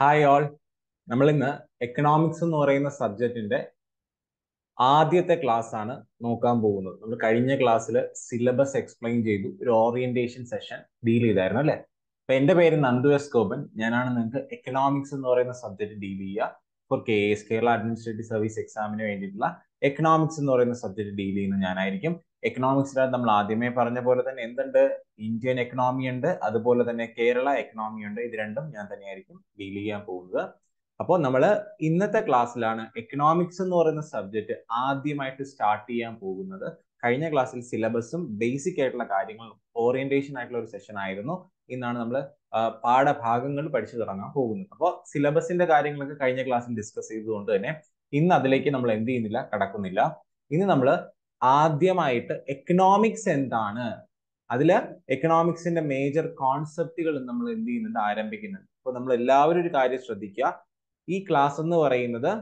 Hi all നമ്മൾ ഇന്ന് economics എന്ന് പറയുന്ന സബ്ജക്റ്റിന്റെ ആദ്യത്തെ ക്ലാസ് ആണ് നോക്കാൻ പോകുന്നത്. നമ്മൾ കഴിഞ്ഞ ക്ലാസ്സിൽ സിലബസ് എക്സ്പ്ലെയിൻ ചെയ്തു. ഒരു ഓറിയന്റേഷൻ സെഷൻ ഡീൽ ചെയ്തായിരുന്നു അല്ലെ? അപ്പൊ എന്റെ പേര് നന്ദു എസ് ഗോപൻ. ഞാനാണ് നിങ്ങൾക്ക് എക്കണോമിക്സ് എന്ന് പറയുന്ന സബ്ജക്ട് ഡീൽ ചെയ്യുക. For K S Kerala administrative service എക്സാമിന് വേണ്ടിയിട്ടുള്ള എക്കണോമിക്സ് എന്ന് പറയുന്ന സബ്ജക്ട് ഡീൽ ചെയ്യുന്ന ഞാനായിരിക്കും. എക്കണോമിക്സിൽ നമ്മൾ ആദ്യമേ പറഞ്ഞ പോലെ തന്നെ എന്തുണ്ട്? ഇന്ത്യൻ എക്കണോമി ഉണ്ട്. അതുപോലെ തന്നെ കേരള എക്കണോമി ഉണ്ട്. ഇത് രണ്ടും ഞാൻ തന്നെയായിരിക്കും ഡീൽ ചെയ്യാൻ പോകുന്നത്. അപ്പോൾ നമ്മൾ ഇന്നത്തെ ക്ലാസ്സിലാണ് എക്കണോമിക്സ് എന്ന് പറയുന്ന സബ്ജക്റ്റ് ആദ്യമായിട്ട് സ്റ്റാർട്ട് ചെയ്യാൻ പോകുന്നത്. കഴിഞ്ഞ ക്ലാസ്സിൽ സിലബസും ബേസിക് ആയിട്ടുള്ള കാര്യങ്ങളും ഓറിയന്റേഷൻ ആയിട്ടുള്ള ഒരു സെഷൻ ആയിരുന്നു. ഇന്നാണ് നമ്മൾ പാഠഭാഗങ്ങൾ പഠിച്ചു തുടങ്ങാൻ പോകുന്നത്. അപ്പോൾ സിലബസിന്റെ കാര്യങ്ങളൊക്കെ കഴിഞ്ഞ ക്ലാസ്സിൽ ഡിസ്കസ് ചെയ്തുകൊണ്ട് തന്നെ ഇന്ന് അതിലേക്ക് നമ്മൾ എന്ത് ചെയ്യുന്നില്ല? കടക്കുന്നില്ല. ഇനി നമ്മൾ ആദ്യമായിട്ട് എക്കണോമിക്സ് എന്താണ്? അതിൽ എക്കണോമിക്സിന്റെ മേജർ കോൺസെപ്റ്റുകൾ നമ്മൾ എന്ത് ചെയ്യുന്നുണ്ട്? ആരംഭിക്കുന്നുണ്ട്. അപ്പോൾ നമ്മൾ എല്ലാവരും ഒരു കാര്യം ശ്രദ്ധിക്കുക. ഈ ക്ലാസ് എന്ന് പറയുന്നത്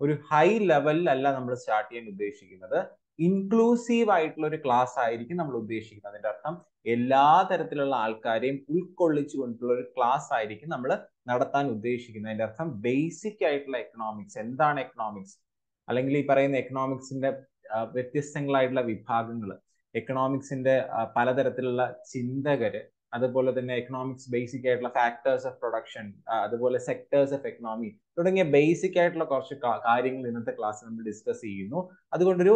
ഒരു ഹൈ ലെവലിലല്ല നമ്മൾ സ്റ്റാർട്ട് ചെയ്യാൻ ഉദ്ദേശിക്കുന്നത്. ഇൻക്ലൂസീവ് ആയിട്ടുള്ള ഒരു ക്ലാസ് ആയിരിക്കും നമ്മൾ ഉദ്ദേശിക്കുന്നത്. അതിന്റെ അർത്ഥം എല്ലാ തരത്തിലുള്ള ആൾക്കാരെയും ഉൾക്കൊള്ളിച്ചു കൊണ്ടുള്ള ഒരു ക്ലാസ് ആയിരിക്കും നമ്മൾ നടത്താൻ ഉദ്ദേശിക്കുന്നത്. അതിന്റെ അർത്ഥം ബേസിക് ആയിട്ടുള്ള എക്കണോമിക്സ് എന്താണ് എക്കണോമിക്സ് അല്ലെങ്കിൽ ഈ പറയുന്ന എക്കണോമിക്സിന്റെ വ്യത്യസ്തങ്ങളായിട്ടുള്ള വിഭാഗങ്ങൾ എക്കണോമിക്സിന്റെ പലതരത്തിലുള്ള ചിന്തകര് അതുപോലെ തന്നെ എക്കണോമിക്സ് ബേസിക് ആയിട്ടുള്ള ഫാക്ടേഴ്സ് ഓഫ് പ്രൊഡക്ഷൻ അതുപോലെ സെക്ടേഴ്സ് ഓഫ് എക്കണോമി തുടങ്ങിയ ബേസിക് ആയിട്ടുള്ള കുറച്ച് കാര്യങ്ങൾ ഇന്നത്തെ ക്ലാസ് നമ്മൾ ഡിസ്കസ് ചെയ്യുന്നു. അതുകൊണ്ടൊരു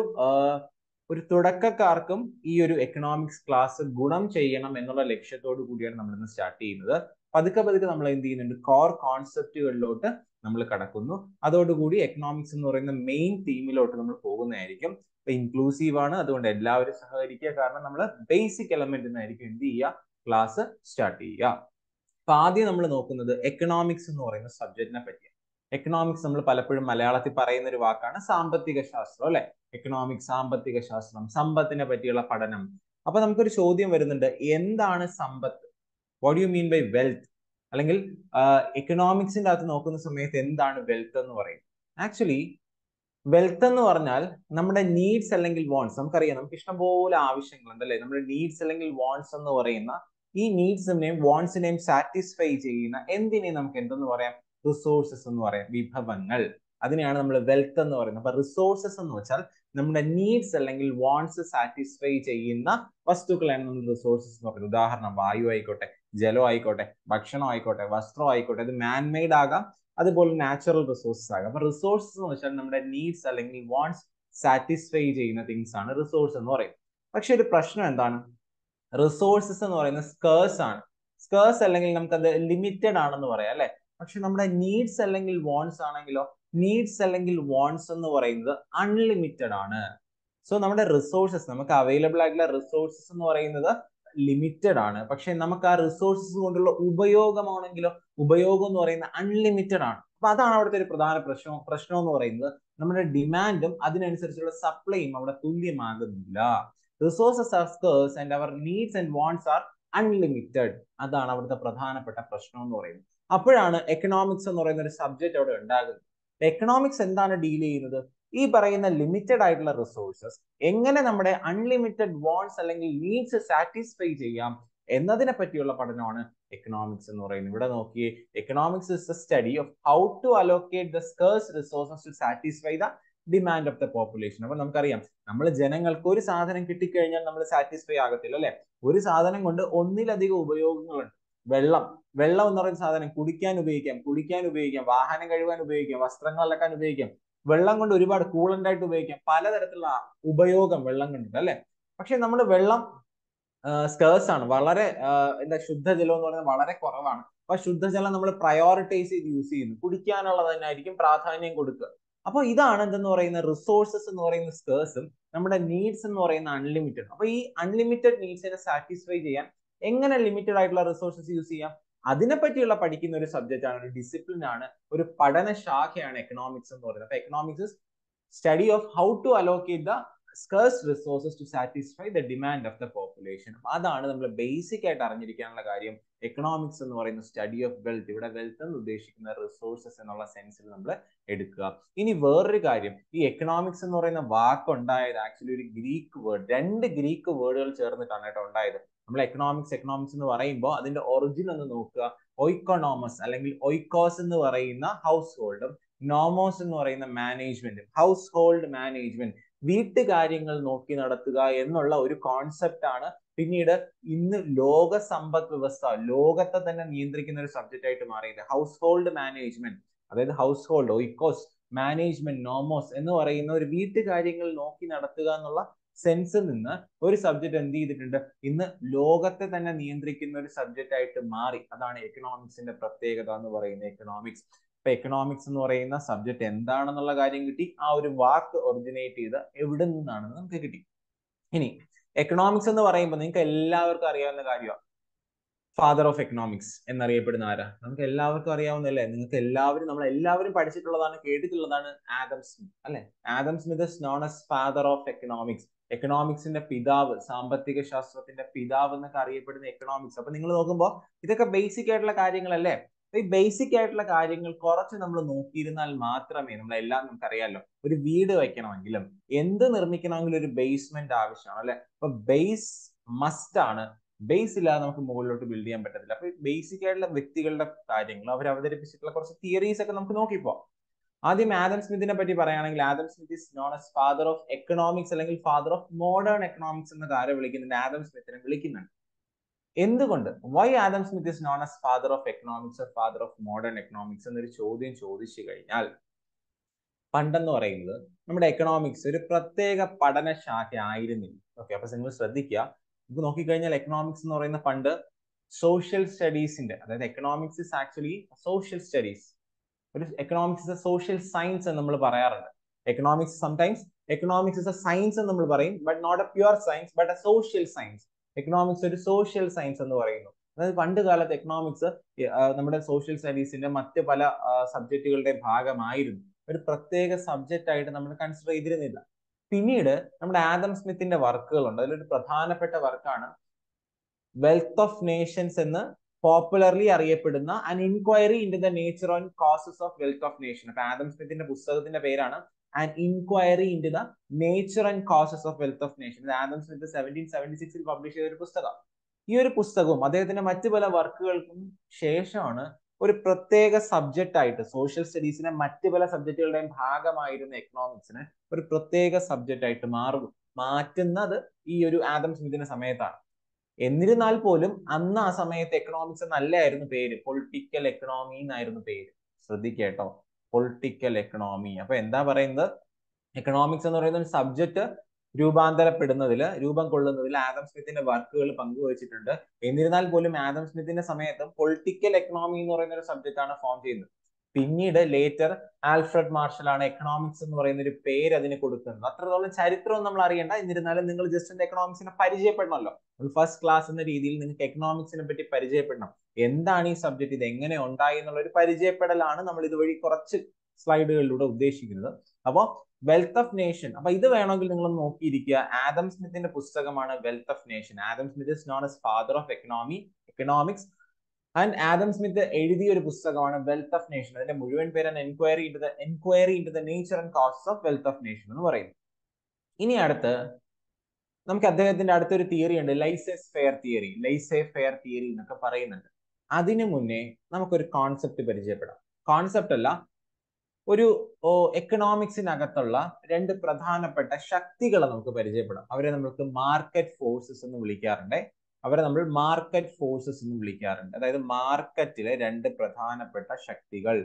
ഒരു തുടക്കക്കാർക്കും ഈ ഒരു എക്കണോമിക്സ് ക്ലാസ് ഗുണം ചെയ്യണം എന്നുള്ള ലക്ഷ്യത്തോടു കൂടിയാണ് നമ്മൾ ഇന്ന് സ്റ്റാർട്ട് ചെയ്യുന്നത്. പതുക്കെ പതുക്കെ നമ്മൾ എന്ത് ചെയ്യുന്നുണ്ട് കോർ കോൺസെപ്റ്റുകളിലോട്ട് നമ്മൾ കടക്കുന്നു. അതോടുകൂടി എക്കണോമിക്സ് എന്ന് പറയുന്ന മെയിൻ തീമിലോട്ട് നമ്മൾ പോകുന്നതായിരിക്കും. ഇൻക്ലൂസീവ് ആണ്. അതുകൊണ്ട് എല്ലാവരും സഹകരിക്കുക. കാരണം നമ്മൾ ബേസിക് എലമെന്റ് എന്നായിരിക്കും എന്ത് ചെയ്യുക? ക്ലാസ് സ്റ്റാർട്ട് ചെയ്യുക. അപ്പൊ ആദ്യം നമ്മൾ നോക്കുന്നത് എക്കണോമിക്സ് എന്ന് പറയുന്ന സബ്ജക്റ്റിനെ പറ്റിയാണ്. എക്കണോമിക്സ് നമ്മൾ പലപ്പോഴും മലയാളത്തിൽ പറയുന്ന ഒരു വാക്കാണ് സാമ്പത്തിക ശാസ്ത്രം അല്ലെ? എക്കണോമിക്സ് സാമ്പത്തിക ശാസ്ത്രം സമ്പത്തിനെ പറ്റിയുള്ള പഠനം. അപ്പൊ നമുക്കൊരു ചോദ്യം വരുന്നുണ്ട്. എന്താണ് സമ്പത്ത്? What you mean by wealth അല്ലെങ്കിൽ എക്കണോമിക്സിന്റെ അകത്ത് നോക്കുന്ന സമയത്ത് എന്താണ് വെൽത്ത് എന്ന് പറയും? ആക്ച്വലി വെൽത്ത് എന്ന് പറഞ്ഞാൽ നമ്മുടെ നീഡ്സ് അല്ലെങ്കിൽ വോൺസ് നമുക്കറിയാം നമുക്ക് ഇഷ്ടംപോലെ ആവശ്യങ്ങളുണ്ട് ഉണ്ടല്ലേ നമ്മുടെ നീഡ്സ് അല്ലെങ്കിൽ വോൺസ് എന്ന് പറയുന്ന ഈ നീഡ്സിനെയും വോൺസിനെയും സാറ്റിസ്ഫൈ ചെയ്യുന്ന എന്തിനേയും നമുക്ക് എന്തെന്ന് പറയാം? റിസോഴ്സസ് എന്ന് പറയാം വിഭവങ്ങൾ. അതിനെയാണ് നമ്മൾ വെൽത്ത് എന്ന് പറയുന്നത്. അപ്പൊ റിസോഴ്സസ് എന്ന് വെച്ചാൽ നമ്മുടെ നീഡ്സ് അല്ലെങ്കിൽ വാണ്ട്സ് സാറ്റിസ്ഫൈ ചെയ്യുന്ന വസ്തുക്കളാണ് നമ്മൾ റിസോഴ്സസ് എന്ന് പറയുന്നത്. ഉദാഹരണം വായു ആയിക്കോട്ടെ. ജലം ആയിക്കോട്ടെ ഭക്ഷണം ആയിക്കോട്ടെ വസ്ത്രം ആയിക്കോട്ടെ അത് മാൻമെയ്ഡ് ആകാം അതുപോലെ നാച്ചുറൽ റിസോഴ്സസ് ആകാം. അപ്പൊ റിസോഴ്സസ് എന്ന് വെച്ചാൽ നമ്മുടെ നീഡ്സ് അല്ലെങ്കിൽ വാണ്ട്സ് സാറ്റിസ്ഫൈ ചെയ്യുന്ന തിങ്സ് ആണ് റിസോഴ്സ് എന്ന് പറയുന്നത്. പക്ഷെ ഒരു പ്രശ്നം എന്താണ്? റിസോഴ്സസ് എന്ന് പറയുന്നത് സ്കേഴ്സ് ആണ്. സ്കേഴ്സ് അല്ലെങ്കിൽ നമുക്കത് ലിമിറ്റഡ് ആണെന്ന് പറയാം അല്ലെ? പക്ഷെ നമ്മുടെ നീഡ്സ് അല്ലെങ്കിൽ വാണ്ട്സ് ആണെങ്കിലോ നീഡ്സ് അല്ലെങ്കിൽ വാണ്ട്സ് എന്ന് പറയുന്നത് അൺലിമിറ്റഡ് ആണ്. സോ നമ്മുടെ റിസോഴ്സസ് നമുക്ക് അവൈലബിൾ ആയിട്ടുള്ള റിസോഴ്സസ് എന്ന് പറയുന്നത് ലിമിറ്റഡ് ആണ്. പക്ഷെ നമുക്ക് ആ റിസോഴ്സസ് കൊണ്ടുള്ള ഉപയോഗമാണെങ്കിലോ ഉപയോഗം എന്ന് പറയുന്ന അൺലിമിറ്റഡ് ആണ്. അപ്പൊ അതാണ് അവിടുത്തെ ഒരു പ്രധാന പ്രശ്നം പ്രശ്നം എന്ന് പറയുന്നത്. നമ്മുടെ ഡിമാൻഡും അതിനനുസരിച്ചുള്ള സപ്ലൈയും അവിടെ തുല്യമാകുന്നില്ല. Resources are and our needs and wants are unlimited അതാണ് അവിടുത്തെ പ്രധാനപ്പെട്ട പ്രശ്നം എന്ന് പറയുന്നത്. അപ്പോഴാണ് എക്കണോമിക്സ് എന്ന് പറയുന്ന ഒരു സബ്ജക്റ്റ് അവിടെ ഉണ്ടാകുന്നത്. എക്കണോമിക്സ് എന്താണ് ഡീൽ ചെയ്യുന്നത്? ഈ പറയുന്ന ലിമിറ്റഡ് ആയിട്ടുള്ള റിസോഴ്സസ് എങ്ങനെ നമ്മുടെ അൺലിമിറ്റഡ് വോൺസ് അല്ലെങ്കിൽ നീഡ്സ് സാറ്റിസ്ഫൈ ചെയ്യാം എന്നതിനെ പറ്റിയുള്ള പഠനമാണ് എക്കണോമിക്സ് എന്ന് പറയുന്നത്. ഇവിടെ നോക്കിയേ economics is the study of how to allocate the scarce resources to satisfy the demand of the population അപ്പൊ നമുക്കറിയാം നമ്മൾ ജനങ്ങൾക്ക് ഒരു സാധനം കിട്ടിക്കഴിഞ്ഞാൽ നമ്മൾ സാറ്റിസ്ഫൈ ആകത്തില്ല അല്ലെ? ഒരു സാധനം കൊണ്ട് ഒന്നിലധികം ഉപയോഗങ്ങളുണ്ട്. വെള്ളം വെള്ളം എന്ന് പറയുന്ന സാധനം കുടിക്കാൻ ഉപയോഗിക്കാം കുടിക്കാൻ ഉപയോഗിക്കാം വാഹനം കഴുകാൻ ഉപയോഗിക്കാം വസ്ത്രങ്ങൾ അലക്കാൻ ഉപയോഗിക്കാം. വെള്ളം കൊണ്ട് ഒരുപാട് കൂളന്റ് ആയിട്ട് ഉപയോഗിക്കാം. പലതരത്തിലുള്ള ഉപയോഗം വെള്ളം കൊണ്ടുണ്ട് അല്ലെ? പക്ഷെ നമ്മൾ വെള്ളം സ്കേഴ്സ് ആണ്. വളരെ എന്താ ശുദ്ധജലം എന്ന് പറയുന്നത് വളരെ കുറവാണ്. അപ്പൊ ശുദ്ധജലം നമ്മൾ പ്രയോറിറ്റൈസ് ചെയ്ത് യൂസ് ചെയ്യുന്നു. കുടിക്കാനുള്ളത് തന്നെയായിരിക്കും പ്രാധാന്യം കൊടുക്കുക. അപ്പൊ ഇതാണ് എന്തെന്ന് പറയുന്ന റിസോഴ്സസ് എന്ന് പറയുന്ന സ്കേഴ്സും നമ്മുടെ നീഡ്സ് എന്ന് പറയുന്ന അൺലിമിറ്റഡ് അപ്പൊ ഈ അൺലിമിറ്റഡ് നീഡ്സിനെ സാറ്റിസ്ഫൈ ചെയ്യാൻ എങ്ങനെ ലിമിറ്റഡ് ആയിട്ടുള്ള റിസോഴ്സസ് യൂസ് ചെയ്യാം? അതിനെ പറ്റിയുള്ള പഠിക്കുന്ന ഒരു സബ്ജക്റ്റ് ആണ് ഒരു ഡിസിപ്ലിൻ ആണ് ഒരു പഠന ശാഖയാണ് എക്കണോമിക്സ് എന്ന് പറയുന്നത്. അപ്പൊ economics is study of how to allocate the scarce resources to satisfy the demand of the population അപ്പൊ അതാണ് നമ്മൾ ബേസിക് ആയിട്ട് അറിഞ്ഞിരിക്കാനുള്ള കാര്യം. എക്കണോമിക്സ് എന്ന് പറയുന്ന സ്റ്റഡി ഓഫ് വെൽത്ത് ഇവിടെ വെൽത്ത് എന്ന് ഉദ്ദേശിക്കുന്ന റിസോഴ്സസ് എന്നുള്ള സെൻസിൽ നമ്മൾ എടുക്കുക. ഇനി വേറൊരു കാര്യം. ഈ എക്കണോമിക്സ് എന്ന് പറയുന്ന വാക്ക് ഉണ്ടായത് ആക്ച്വലി ഒരു ഗ്രീക്ക് വേർഡ് രണ്ട് ഗ്രീക്ക് വേർഡുകൾ ചേർന്നിട്ടാണ് കേട്ടോ ഉണ്ടായത്. നമ്മൾ എക്കണോമിക്സ് എക്കണോമിക്സ് എന്ന് പറയുമ്പോൾ അതിന്റെ ഒറിജിൻ ഒന്ന് നോക്കുക. ഒയ്ക്കോണോമസ് അല്ലെങ്കിൽ ഒയ്ക്കോസ് എന്ന് പറയുന്ന ഹൗസ് ഹോൾഡും നോമോസ് എന്ന് പറയുന്ന മാനേജ്മെന്റും ഹൗസ് ഹോൾഡ് മാനേജ്മെന്റ് വീട്ടുകാര്യങ്ങൾ നോക്കി നടത്തുക എന്നുള്ള ഒരു കോൺസെപ്റ്റ് ആണ് പിന്നീട് ഇന്ന് ലോക സമ്പദ് വ്യവസ്ഥ ലോകത്തെ തന്നെ നിയന്ത്രിക്കുന്ന ഒരു സബ്ജക്റ്റ് ആയിട്ട് മാറിയത് ഹൗസ് ഹോൾഡ് മാനേജ്മെന്റ് അതായത് ഹൗസ് ഹോൾഡ് ഒയ്ക്കോസ് മാനേജ്മെന്റ് നോമോസ് എന്ന് പറയുന്ന ഒരു വീട്ടുകാര്യങ്ങൾ നോക്കി നടത്തുക എന്നുള്ള സെൻസിൽ നിന്ന് ഒരു സബ്ജക്ട് എന്ത് ചെയ്തിട്ടുണ്ട്? ഇന്ന് ലോകത്തെ തന്നെ നിയന്ത്രിക്കുന്ന ഒരു സബ്ജക്റ്റ് ആയിട്ട് മാറി. അതാണ് എക്കണോമിക്സിന്റെ പ്രത്യേകത എന്ന് പറയുന്ന എക്കണോമിക്സ് ഇപ്പൊ എക്കണോമിക്സ് എന്ന് പറയുന്ന സബ്ജക്ട് എന്താണെന്നുള്ള കാര്യം കിട്ടി. ആ ഒരു വാക്ക് ഒറിജിനേറ്റ് ചെയ്ത് എവിടെ നിന്നാണെന്ന് നമുക്ക് കിട്ടി. ഇനി എക്കണോമിക്സ് എന്ന് പറയുമ്പോൾ നിങ്ങൾക്ക് എല്ലാവർക്കും അറിയാവുന്ന കാര്യമാണ്. ഫാദർ ഓഫ് എക്കണോമിക്സ് എന്നറിയപ്പെടുന്ന ആരാ? നമുക്ക് എല്ലാവർക്കും അറിയാവുന്നല്ലേ നിങ്ങൾക്ക് എല്ലാവരും നമ്മൾ എല്ലാവരും പഠിച്ചിട്ടുള്ളതാണ് കേട്ടിട്ടുള്ളതാണ് ആദം സ്മിത്ത് അല്ലെ? Adam Smith is known as father of economics എക്കണോമിക്സിന്റെ പിതാവ് സാമ്പത്തിക ശാസ്ത്രത്തിന്റെ പിതാവ് എന്നൊക്കെ അറിയപ്പെടുന്ന എക്കണോമിക്സ് അപ്പൊ നിങ്ങൾ നോക്കുമ്പോൾ ഇതൊക്കെ ബേസിക് ആയിട്ടുള്ള കാര്യങ്ങളല്ലേ? ഈ ബേസിക് ആയിട്ടുള്ള കാര്യങ്ങൾ കുറച്ച് നമ്മൾ നോക്കിയിരുന്നാൽ മാത്രമേ നമ്മളെല്ലാം നമുക്കറിയാലോ. ഒരു വീട് വയ്ക്കണമെങ്കിലും എന്ത് നിർമ്മിക്കണമെങ്കിലും ഒരു ബേസ്മെന്റ് ആവശ്യമാണ് അല്ലെ? അപ്പൊ ബേസ് മസ്റ്റ് ആണ്. ബേസ് ഇല്ലാതെ നമുക്ക് മുകളിലോട്ട് ബിൽഡ് ചെയ്യാൻ പറ്റത്തില്ല. അപ്പൊ ബേസിക് ആയിട്ടുള്ള വ്യക്തികളുടെ കാര്യങ്ങൾ അവർ അവതരിപ്പിച്ചിട്ടുള്ള കുറച്ച് തിയറീസ് ഒക്കെ നമുക്ക് നോക്കിപ്പോ. ആദ്യം ആദം സ്മിത്തിനെ പറ്റി പറയുകയാണെങ്കിൽ Adam Smith is known as father of economics അല്ലെങ്കിൽ ഫാദർ ഓഫ് മോഡേൺ എക്കണോമിക്സ് എന്ന് കാര്യം വിളിക്കുന്നുണ്ട് ആദം സ്മിത്തിനെ വിളിക്കുന്നുണ്ട്. എന്തുകൊണ്ട്? Why Adam Smith is known as father of economics father of modern economics എന്നൊരു ചോദ്യം ചോദിച്ചു കഴിഞ്ഞാൽ പണ്ടെന്ന് പറയുന്നത് നമ്മുടെ എക്കണോമിക്സ് ഒരു പ്രത്യേക പഠന ശാഖ ആയിരുന്നില്ല. ഓക്കെ അപ്പൊ നിങ്ങൾ ശ്രദ്ധിക്കുക. നമുക്ക് നോക്കിക്കഴിഞ്ഞാൽ എക്കണോമിക്സ് എന്ന് പറയുന്ന പണ്ട് സോഷ്യൽ സ്റ്റഡീസിന്റെ അതായത് economics is actually social studies ഒരു economics is a social science എന്ന് നമ്മൾ പറയാറുണ്ട്. Economics sometimes economics is a science എന്ന് നമ്മൾ പറയും but not a pure science but a social science economics ഒരു സോഷ്യൽ സയൻസ് എന്ന് പറയുന്നു. അതായത് പണ്ട് കാലത്ത് എക്കണോമിക്സ് നമ്മുടെ സോഷ്യൽ സ്റ്റഡീസിന്റെ മറ്റ് പല സബ്ജക്റ്റുകളുടെ ഭാഗമായിരുന്നു. ഒരു പ്രത്യേക സബ്ജക്റ്റ് ആയിട്ട് നമ്മൾ കൺസിഡർ ചെയ്തിരുന്നില്ല. പിന്നീട് നമ്മുടെ ആദം സ്മിത്തിന്റെ വർക്കുകളുണ്ട് അതിലൊരു പ്രധാനപ്പെട്ട വർക്കാണ് വെൽത്ത് ഓഫ് നേഷൻസ് എന്ന് പോപ്പുലർലി അറിയപ്പെടുന്ന an inquiry in the nature and causes of wealth of nation അപ്പൊ ആദം സ്മിത്തിന്റെ പുസ്തകത്തിന്റെ പേരാണ് an inquiry in the nature and causes of wealth of nation Adam Smith seventeen seventy സിക്സിൽ publish ചെയ്ത ഒരു പുസ്തകം. ഈ ഒരു പുസ്തകവും അദ്ദേഹത്തിന്റെ മറ്റു പല വർക്കുകൾക്കും ശേഷമാണ് ഒരു പ്രത്യേക സബ്ജക്റ്റ് ആയിട്ട് സോഷ്യൽ സ്റ്റഡീസിനെ മറ്റു പല സബ്ജക്റ്റുകളുടെയും ഭാഗമായിരുന്ന എക്കണോമിക്സിനെ ഒരു പ്രത്യേക സബ്ജക്റ്റ് ആയിട്ട് മാറും മാറ്റുന്നത് ഈ ഒരു ആദം സ്മിത്തിന്റെ സമയത്താണ്. എന്നിരുന്നാൽ പോലും അന്ന് ആ സമയത്ത് എക്കണോമിക്സ് നല്ലായിരുന്നു പേര്. പൊളിറ്റിക്കൽ എക്കണോമി എന്നായിരുന്നു പേര്. ശ്രദ്ധിക്കേട്ടോ. പൊളിറ്റിക്കൽ എക്കണോമി അപ്പൊ എന്താ പറയുന്നത്? എക്കണോമിക്സ് എന്ന് പറയുന്ന ഒരു സബ്ജക്ട് രൂപാന്തരപ്പെടുന്നതിൽ രൂപം കൊള്ളുന്നതിൽ ആദം സ്മിത്തിന്റെ വർക്കുകൾ പങ്കുവച്ചിട്ടുണ്ട്. എന്നിരുന്നാൽ പോലും ആദം സ്മിത്തിന്റെ സമയത്തും പൊളിറ്റിക്കൽ എക്കണോമി എന്ന് പറയുന്ന ഒരു സബ്ജക്റ്റ് ആണ് ഫോം ചെയ്യുന്നത്. പിന്നീട് ലേറ്റർ ആൽഫ്രഡ് മാർഷൽ ആണ് എക്കണോമിക്സ് എന്ന് പറയുന്ന ഒരു പേര് അതിന് കൊടുക്കുന്നത്. അത്രത്തോളം ചരിത്രം നമ്മൾ അറിയണ്ട. എന്നിരുന്നാലും നിങ്ങൾ ജസ്റ്റ് എക്കണോമിക്സിനെ പരിചയപ്പെടണമല്ലോ. ഫസ്റ്റ് ക്ലാസ് എന്ന രീതിയിൽ നിങ്ങൾക്ക് എക്കണോമിക്സിനെ പറ്റി പരിചയപ്പെടണം. എന്താണ് ഈ സബ്ജക്ട് ഇത് എങ്ങനെ ഉണ്ടായി എന്നുള്ള ഒരു പരിചയപ്പെടലാണ് നമ്മൾ ഇതുവഴി കുറച്ച് സ്ലൈഡുകളിലൂടെ ഉദ്ദേശിക്കുന്നത്. അപ്പോൾ വെൽത്ത് ഓഫ് നേഷൻ അപ്പൊ ഇത് വേണമെങ്കിൽ നിങ്ങൾ നോക്കിയിരിക്കുക. ആദം സ്മിത്തിന്റെ പുസ്തകമാണ് wealth of nation Adam Smith is known as father of economy economics and Adam Smith എഴുതിയ ഒരു പുസ്തകമാണ് വെൽത്ത് ഓഫ് നേഷൻ അതിന്റെ മുഴുവൻ പേരാണ് enquiry in the enquiry in the nature and cost of wealth of nation എന്ന് പറയുന്നത് ഇനി അടുത്ത് നമുക്ക് അദ്ദേഹത്തിന്റെ അടുത്തൊരു തിയറി ഉണ്ട്. Laissez faire theory laissez faire theory എന്നൊക്കെ പറയുന്നുണ്ട്. അതിനു മുന്നേ നമുക്കൊരു കോൺസെപ്റ്റ് പരിചയപ്പെടാം. കോൺസെപ്റ്റ് അല്ല ഒരു എക്കണോമിക്സിനകത്തുള്ള രണ്ട് പ്രധാനപ്പെട്ട ശക്തികളെ നമുക്ക് പരിചയപ്പെടാം. അവരെ നമ്മൾക്ക് മാർക്കറ്റ് ഫോഴ്സസ് എന്ന് വിളിക്കാറുണ്ട്. അവരെ നമ്മൾ മാർക്കറ്റ് ഫോഴ്സസ് എന്ന് വിളിക്കാറുണ്ട്. അതായത് മാർക്കറ്റിലെ രണ്ട് പ്രധാനപ്പെട്ട ശക്തികൾ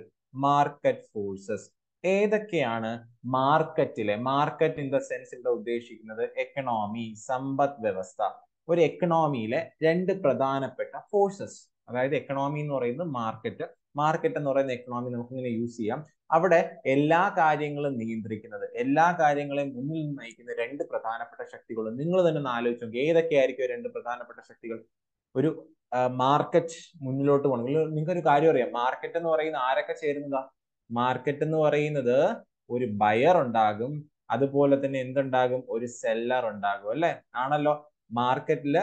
മാർക്കറ്റ് ഫോഴ്സസ് ഏതൊക്കെയാണ് മാർക്കറ്റിലെ മാർക്കറ്റ് ഇൻ ദ സെൻസ് ഇവിടെ ഉദ്ദേശിക്കുന്നത്? എക്കണോമി സമ്പദ് വ്യവസ്ഥ. ഒരു എക്കണോമിയിലെ രണ്ട് പ്രധാനപ്പെട്ട ഫോഴ്സസ് അതായത് എക്കണോമി എന്ന് പറയുന്നത് മാർക്കറ്റ് മാർക്കറ്റ് എന്ന് പറയുന്ന എക്കണോമി നമുക്ക് ഇങ്ങനെ യൂസ് ചെയ്യാം. അവിടെ എല്ലാ കാര്യങ്ങളും നിയന്ത്രിക്കുന്നത് എല്ലാ കാര്യങ്ങളെയും മുന്നിൽ നയിക്കുന്ന രണ്ട് പ്രധാനപ്പെട്ട ശക്തികൾ നിങ്ങൾ തന്നെ ഒന്ന് ആലോചിച്ച് നോക്കി ഏതൊക്കെയായിരിക്കും രണ്ട് പ്രധാനപ്പെട്ട ശക്തികൾ? ഒരു മാർക്കറ്റ് മുന്നിലോട്ട് പോകണം. നിങ്ങൾക്ക് ഒരു കാര്യം അറിയാം. മാർക്കറ്റ് എന്ന് പറയുന്ന ആരൊക്കെ ചേരുന്നതാ? മാർക്കറ്റ് എന്ന് പറയുന്നത് ഒരു ബയർ ഉണ്ടാകും. അതുപോലെ തന്നെ എന്തുണ്ടാകും? ഒരു സെല്ലർ ഉണ്ടാകും. അല്ലെ? ആണല്ലോ? മാർക്കറ്റിൽ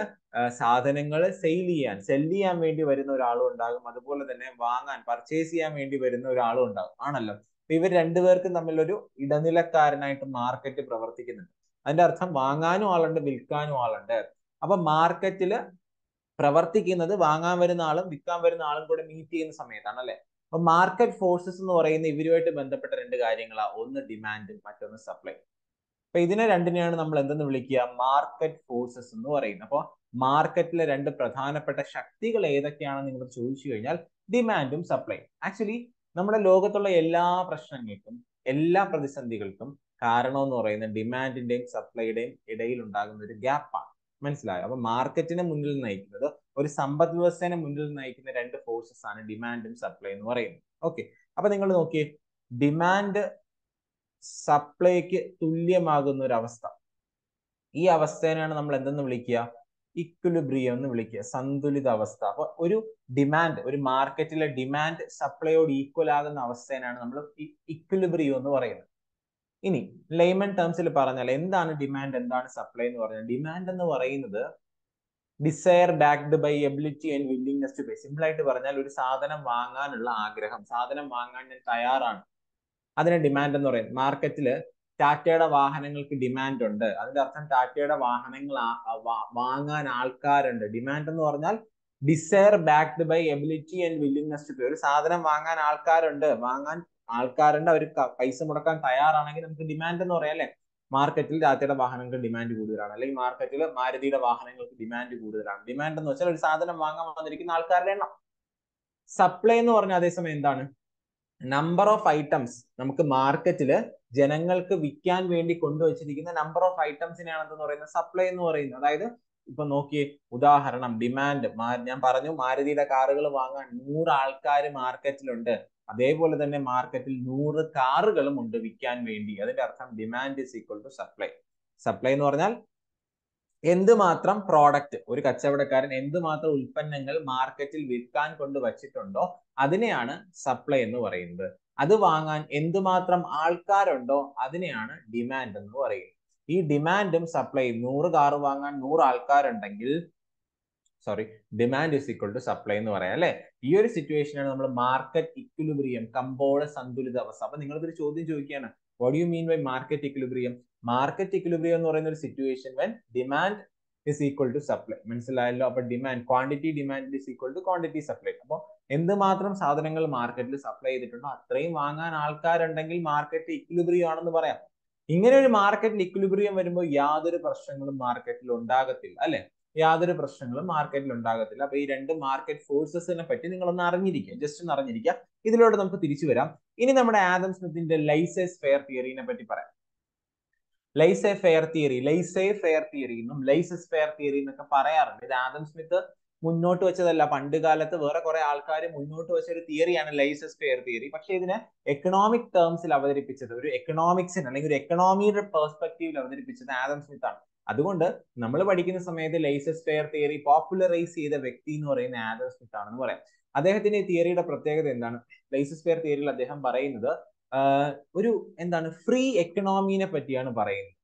സാധനങ്ങൾ സെയിൽ ചെയ്യാൻ സെൽ ചെയ്യാൻ വേണ്ടി വരുന്ന ഒരാളും ഉണ്ടാകും. അതുപോലെ തന്നെ വാങ്ങാൻ പർച്ചേസ് ചെയ്യാൻ വേണ്ടി വരുന്ന ഒരാളും ഉണ്ടാകും. ആണല്ലോ? അപ്പൊ ഇവർ രണ്ടുപേർക്കും തമ്മിലൊരു ഇടനിലക്കാരനായിട്ട് മാർക്കറ്റ് പ്രവർത്തിക്കുന്നുണ്ട്. അതിന്റെ അർത്ഥം വാങ്ങാനും ആളുണ്ട് വിൽക്കാനും ആളുണ്ട്. അപ്പൊ മാർക്കറ്റിൽ പ്രവർത്തിക്കുന്നത് വാങ്ങാൻ വരുന്ന ആളും വിൽക്കാൻ വരുന്ന ആളും കൂടെ മീറ്റ് ചെയ്യുന്ന സമയത്താണ് അല്ലെ? അപ്പൊ മാർക്കറ്റ് ഫോഴ്സസ് എന്ന് പറയുന്ന ഇവരുമായിട്ട് ബന്ധപ്പെട്ട രണ്ട് കാര്യങ്ങളാണ് ഒന്ന് ഡിമാൻഡ് മറ്റൊന്ന് സപ്ലൈ അപ്പൊ ഇതിനെ രണ്ടിനെയാണ് നമ്മൾ എന്തെന്ന് വിളിക്കുക? മാർക്കറ്റ് ഫോഴ്സസ് എന്ന് പറയുന്നത്. അപ്പോൾ മാർക്കറ്റിലെ രണ്ട് പ്രധാനപ്പെട്ട ശക്തികൾ ഏതൊക്കെയാണെന്ന് നിങ്ങൾ ചോദിച്ചു കഴിഞ്ഞാൽ ഡിമാൻഡും സപ്ലൈ ആക്ച്വലി നമ്മുടെ ലോകത്തുള്ള എല്ലാ പ്രശ്നങ്ങൾക്കും എല്ലാ പ്രതിസന്ധികൾക്കും കാരണം എന്ന് പറയുന്നത് ഡിമാൻഡിന്റെയും സപ്ലൈയുടെയും ഇടയിൽ ഉണ്ടാകുന്ന ഒരു ഗ്യാപ്പാണ് മനസ്സിലായോ? അപ്പൊ മാർക്കറ്റിനെ മുന്നിൽ നയിക്കുന്നത് ഒരു സമ്പദ് വ്യവസ്ഥയെ മുന്നിൽ നയിക്കുന്ന രണ്ട് ഫോഴ്സസ് ആണ് ഡിമാൻഡും സപ്ലൈ എന്ന് പറയുന്നത്. ഓക്കെ അപ്പൊ നിങ്ങൾ നോക്കിയേ ഡിമാൻഡ് സപ്ലൈക്ക് തുല്യമാകുന്ന ഒരു അവസ്ഥ ഈ അവസ്ഥേനെയാണ് നമ്മൾ എന്തെന്ന് വിളിക്കുക? ഇക്വിലിബ്രിയം എന്ന് വിളിക്കുക. സന്തുലിത അവസ്ഥ അപ്പൊ ഒരു ഡിമാൻഡ് ഒരു മാർക്കറ്റിലെ ഡിമാൻഡ് സപ്ലൈയോട് ഈക്വൽ ആകുന്ന അവസ്ഥേനാണ് നമ്മൾ ഇക്വിലിബ്രിയം എന്ന് പറയുന്നത്. ഇനി ലെയ്മൻ ടേംസിൽ പറഞ്ഞാൽ എന്താണ് ഡിമാൻഡ് എന്താണ് സപ്ലൈ എന്ന് പറഞ്ഞാൽ ഡിമാൻഡ് എന്ന് പറയുന്നത് desire backed by ability and willingness to pay simple ആയിട്ട് പറഞ്ഞാൽ ഒരു സാധനം വാങ്ങാനുള്ള ആഗ്രഹം. സാധനം വാങ്ങാൻ ഞാൻ തയ്യാറാണ്. അതിനെ ഡിമാൻഡ് എന്ന് പറയുന്നത് മാർക്കറ്റിൽ ടാറ്റയുടെ വാഹനങ്ങൾക്ക് ഡിമാൻഡ് ഉണ്ട്. അതിന്റെ അർത്ഥം ടാറ്റയുടെ വാഹനങ്ങൾ വാങ്ങാൻ ആൾക്കാരുണ്ട്. ഡിമാൻഡ് എന്ന് പറഞ്ഞാൽ desire backed by ability and willingness to pay ഒരു സാധനം വാങ്ങാൻ ആൾക്കാരുണ്ട്. വാങ്ങാൻ ആൾക്കാരുണ്ട്. അവർ പൈസ മുടക്കാൻ തയ്യാറാണെങ്കിൽ നമുക്ക് ഡിമാൻഡ് എന്ന് പറയാം അല്ലെ? മാർക്കറ്റിൽ ടാറ്റയുടെ വാഹനങ്ങൾക്ക് ഡിമാൻഡ് കൂടുതലാണ്. അല്ലെങ്കിൽ മാർക്കറ്റിൽ മാരുതിയുടെ വാഹനങ്ങൾക്ക് ഡിമാൻഡ് കൂടുതലാണ്. ഡിമാൻഡ് എന്ന് വെച്ചാൽ ഒരു സാധനം വാങ്ങാൻ വന്നിരിക്കുന്ന ആൾക്കാരുടെ എണ്ണം. സപ്ലൈ എന്ന് പറഞ്ഞാൽ അതേസമയം എന്താണ്? നമ്പർ ഓഫ് ഐറ്റംസ് നമുക്ക് മാർക്കറ്റിൽ ജനങ്ങൾക്ക് വിൽക്കാൻ വേണ്ടി കൊണ്ടുവച്ചിരിക്കുന്ന നമ്പർ ഓഫ് ഐറ്റംസിനെയാണ് എന്തെന്ന് പറയുന്നത് സപ്ലൈ എന്ന് പറയുന്നത്. അതായത് ഇപ്പൊ നോക്കിയേ ഉദാഹരണം ഡിമാൻഡ് ഞാൻ പറഞ്ഞു മാരുതിയുടെ കാറുകൾ വാങ്ങാൻ നൂറ് ആൾക്കാർ മാർക്കറ്റിലുണ്ട് അതേപോലെ തന്നെ മാർക്കറ്റിൽ നൂറ് കാറുകളും ഉണ്ട് വിൽക്കാൻ വേണ്ടി. അതിന്റെ അർത്ഥം demand is equal to supply supply എന്ന് പറഞ്ഞാൽ എന്തുമാത്രം പ്രോഡക്റ്റ് ഒരു കച്ചവടക്കാരൻ എന്തുമാത്രം ഉൽപ്പന്നങ്ങൾ മാർക്കറ്റിൽ വിൽക്കാൻ കൊണ്ട് വച്ചിട്ടുണ്ടോ അതിനെയാണ് സപ്ലൈ എന്ന് പറയുന്നത്. അത് വാങ്ങാൻ എന്തുമാത്രം ആൾക്കാരുണ്ടോ അതിനെയാണ് ഡിമാൻഡ് എന്ന് പറയുന്നത്. ഈ ഡിമാൻഡും സപ്ലൈ നൂറ് കാർ വാങ്ങാൻ നൂറ് ആൾക്കാരുണ്ടെങ്കിൽ sorry demand is equal to supply എന്ന് പറയാം അല്ലെ? ഈ ഒരു സിറ്റുവേഷനാണ് നമ്മൾ മാർക്കറ്റ് ഇക്വിലിബ്രിയം കമ്പോള സന്തുലിത അവസ്ഥ. അപ്പൊ നിങ്ങളിതൊരു ചോദ്യം ചോദിക്കുകയാണ് what you mean by market equilibrium market equilibrium എന്ന് പറയുന്ന ഒരു situation when demand is equal to supply മനസ്സിലായല്ലോ? അപ്പൊ demand quantity demand is equal to quantity supply അപ്പോൾ എന്തുമാത്രം സാധനങ്ങൾ മാർക്കറ്റിൽ സപ്ലൈ ചെയ്തിട്ടുണ്ടോ അത്രയും വാങ്ങാൻ ആൾക്കാരുണ്ടെങ്കിൽ മാർക്കറ്റ് ഇക്വിലിബ്രിയം ആണെന്ന് പറയാം. ഇങ്ങനെ ഒരു മാർക്കറ്റിൽ ഇക്വിലിബ്രിയം വരുമ്പോൾ യാതൊരു പ്രശ്നങ്ങളും മാർക്കറ്റിൽ ഉണ്ടാകത്തില്ല അല്ലെ? യാതൊരു പ്രശ്നങ്ങളും മാർക്കറ്റിൽ ഉണ്ടാകത്തില്ല. അപ്പൊ ഈ രണ്ട് മാർക്കറ്റ് ഫോഴ്സസിനെ പറ്റി നിങ്ങളൊന്ന് അറിഞ്ഞിരിക്കുക ജസ്റ്റ് ഒന്ന് അറിഞ്ഞിരിക്കുക. ഇതിലൂടെ നമുക്ക് തിരിച്ചു വരാം. ഇനി നമ്മുടെ ആദം സ്മിത്തിന്റെ ലൈസേസ് ഫെയർ തിയറിനെ പറ്റി പറയാം. Laissez faire theory laissez faire theory എന്നും ലൈസസ് ഫെയർ തിയറി എന്നൊക്കെ പറയാറുണ്ട്. ഇത് ആദം സ്മിത്ത് മുന്നോട്ട് വെച്ചതല്ല. പണ്ട് കാലത്ത് വേറെ കുറെ ആൾക്കാർ മുന്നോട്ട് വെച്ച ഒരു തിയറിയാണ് ലൈസസ് ഫെയർ തിയറി. പക്ഷെ ഇതിനെ എക്കണോമിക് ടേംസിൽ അവതരിപ്പിച്ചത് ഒരു എക്കണോമിക്സിന് അല്ലെങ്കിൽ ഒരു എക്കണോമിയുടെ പെർസ്പെക്റ്റീവിൽ അവതരിപ്പിച്ചത് ആദം സ്മിത്ത് ആണ്. അതുകൊണ്ട് നമ്മൾ പഠിക്കുന്ന സമയത്ത് ലൈസസ് ഫെയർ തിയറി പോപ്പുലറൈസ് ചെയ്ത വ്യക്തി എന്ന് പറയുന്ന ആദം സ്മിത്ത് ആണെന്ന് പറയാം. അദ്ദേഹത്തിന്റെ തിയറിയുടെ പ്രത്യേകത എന്താണ്? ലൈസസ് ഫെയർ തിയറിയിൽ അദ്ദേഹം പറയുന്നത് ഒരു എന്താണ് ഫ്രീ എക്കണോമിനെ പറ്റിയാണ് പറയുന്നത്.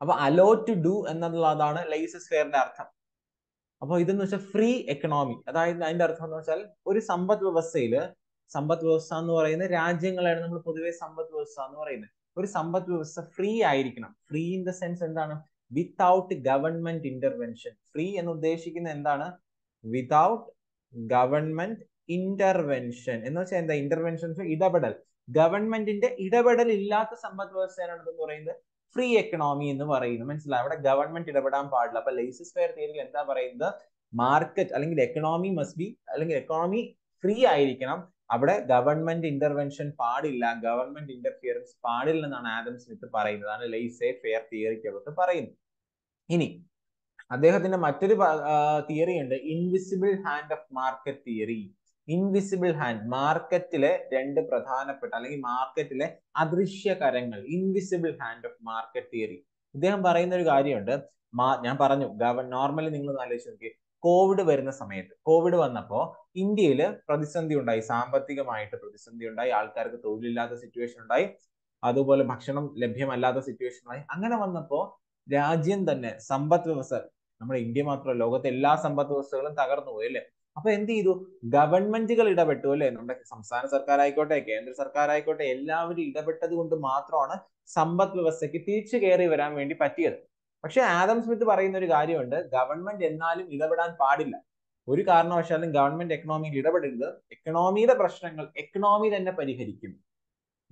അപ്പൊ അലോ ടു ഡു എന്നുള്ളതാണ് ലൈസസ് ഫെയറിന്റെ അർത്ഥം. അപ്പൊ ഇതെന്ന് വെച്ചാൽ ഫ്രീ എക്കണോമി അതായത് അതിന്റെ അർത്ഥം എന്ന് വെച്ചാൽ ഒരു സമ്പദ് വ്യവസ്ഥയിൽ സമ്പദ് വ്യവസ്ഥ എന്ന് പറയുന്ന രാജ്യങ്ങളാണ് നമ്മൾ പൊതുവെ സമ്പദ് വ്യവസ്ഥ എന്ന് പറയുന്നത്. ഒരു സമ്പദ് വ്യവസ്ഥ ഫ്രീ ആയിരിക്കണം. ഫ്രീ ഇൻ ദ സെൻസ് എന്താണ്? വിത്തൗട്ട് ഗവൺമെന്റ് ഇന്റർവെൻഷൻ ഫ്രീ എന്ന് ഉദ്ദേശിക്കുന്നത് എന്താണ്? വിതൗട്ട് ഗവൺമെന്റ് ഇന്റർവെൻഷൻ എന്ന് വെച്ചാൽ എന്താ? ഇന്റർവെൻഷൻ ഇടപെടൽ. ഗവൺമെന്റിന്റെ ഇടപെടൽ ഇല്ലാത്ത സമ്പദ് വ്യവസ്ഥയാണ് എന്ന് പറയുന്നത്. ഫ്രീ എക്കണോമി എന്ന് പറയുന്നു. മനസ്സിലായി? അവിടെ ഗവൺമെന്റ് ഇടപെടാൻ പാടില്ല. അപ്പൊ ലൈസസ് ഫെയർ തിയറിയിൽ എന്താ പറയുന്നത്? മാർക്കറ്റ് അല്ലെങ്കിൽ എക്കണോമി മസ്റ്റ് ബി അല്ലെങ്കിൽ എക്കണോമി ഫ്രീ ആയിരിക്കണം. അവിടെ ഗവൺമെന്റ് ഇന്റർവെൻഷൻ പാടില്ല. ഗവൺമെന്റ് ഇന്റർഫിയറൻസ് പാടില്ല എന്നാണ് ആദം സ്മിത്ത് പറയുന്നത്. അതാണ് ലൈസേ ഫെയർ തിയറിക്കകത്ത് പറയുന്നത്. ഇനി അദ്ദേഹത്തിന്റെ മറ്റൊരു തിയറി ഉണ്ട്. Invisible hand of market theory invisible hand മാർക്കറ്റിലെ രണ്ട് പ്രധാനപ്പെട്ട അല്ലെങ്കിൽ മാർക്കറ്റിലെ അദൃശ്യ കരങ്ങൾ invisible hand of market theory ഇദ്ദേഹം പറയുന്ന ഒരു കാര്യമുണ്ട് ഞാൻ പറഞ്ഞു ഗവൺ നോർമലി നിങ്ങൾ ആലോചിച്ച് നോക്കി കോവിഡ് വരുന്ന സമയത്ത് കോവിഡ് വന്നപ്പോൾ ഇന്ത്യയിൽ പ്രതിസന്ധി ഉണ്ടായി സാമ്പത്തികമായിട്ട് പ്രതിസന്ധി ഉണ്ടായി ആൾക്കാർക്ക് തൊഴിലില്ലാത്ത സിറ്റുവേഷൻ ഉണ്ടായി അതുപോലെ ഭക്ഷണം ലഭ്യമല്ലാത്ത സിറ്റുവേഷൻ ഉണ്ടായി. അങ്ങനെ വന്നപ്പോൾ രാജ്യം തന്നെ സമ്പദ് വ്യവസ്ഥ നമ്മുടെ ഇന്ത്യ മാത്രമല്ല ലോകത്തെ എല്ലാ സമ്പദ് വ്യവസ്ഥകളും തകർന്നു പോയി അല്ലേ? അപ്പൊ എന്ത് ചെയ്തു? ഗവൺമെന്റുകൾ ഇടപെട്ടു അല്ലെ? നമ്മുടെ സംസ്ഥാന സർക്കാർ ആയിക്കോട്ടെ കേന്ദ്ര സർക്കാർ ആയിക്കോട്ടെ എല്ലാവരും ഇടപെട്ടത് കൊണ്ട് മാത്രമാണ് സമ്പദ് വ്യവസ്ഥയ്ക്ക് തിരിച്ചു കയറി വരാൻ വേണ്ടി പറ്റിയത്. പക്ഷെ ആദം സ്മിത്ത് പറയുന്ന ഒരു കാര്യമുണ്ട്. ഗവൺമെന്റ് എന്നാലും ഇടപെടാൻ പാടില്ല. ഒരു കാരണവശാലും ഗവൺമെന്റ് എക്കണോമിയിൽ ഇടപെടരുത്. എക്കണോമിയുടെ പ്രശ്നങ്ങൾ എക്കണോമി തന്നെ പരിഹരിക്കും.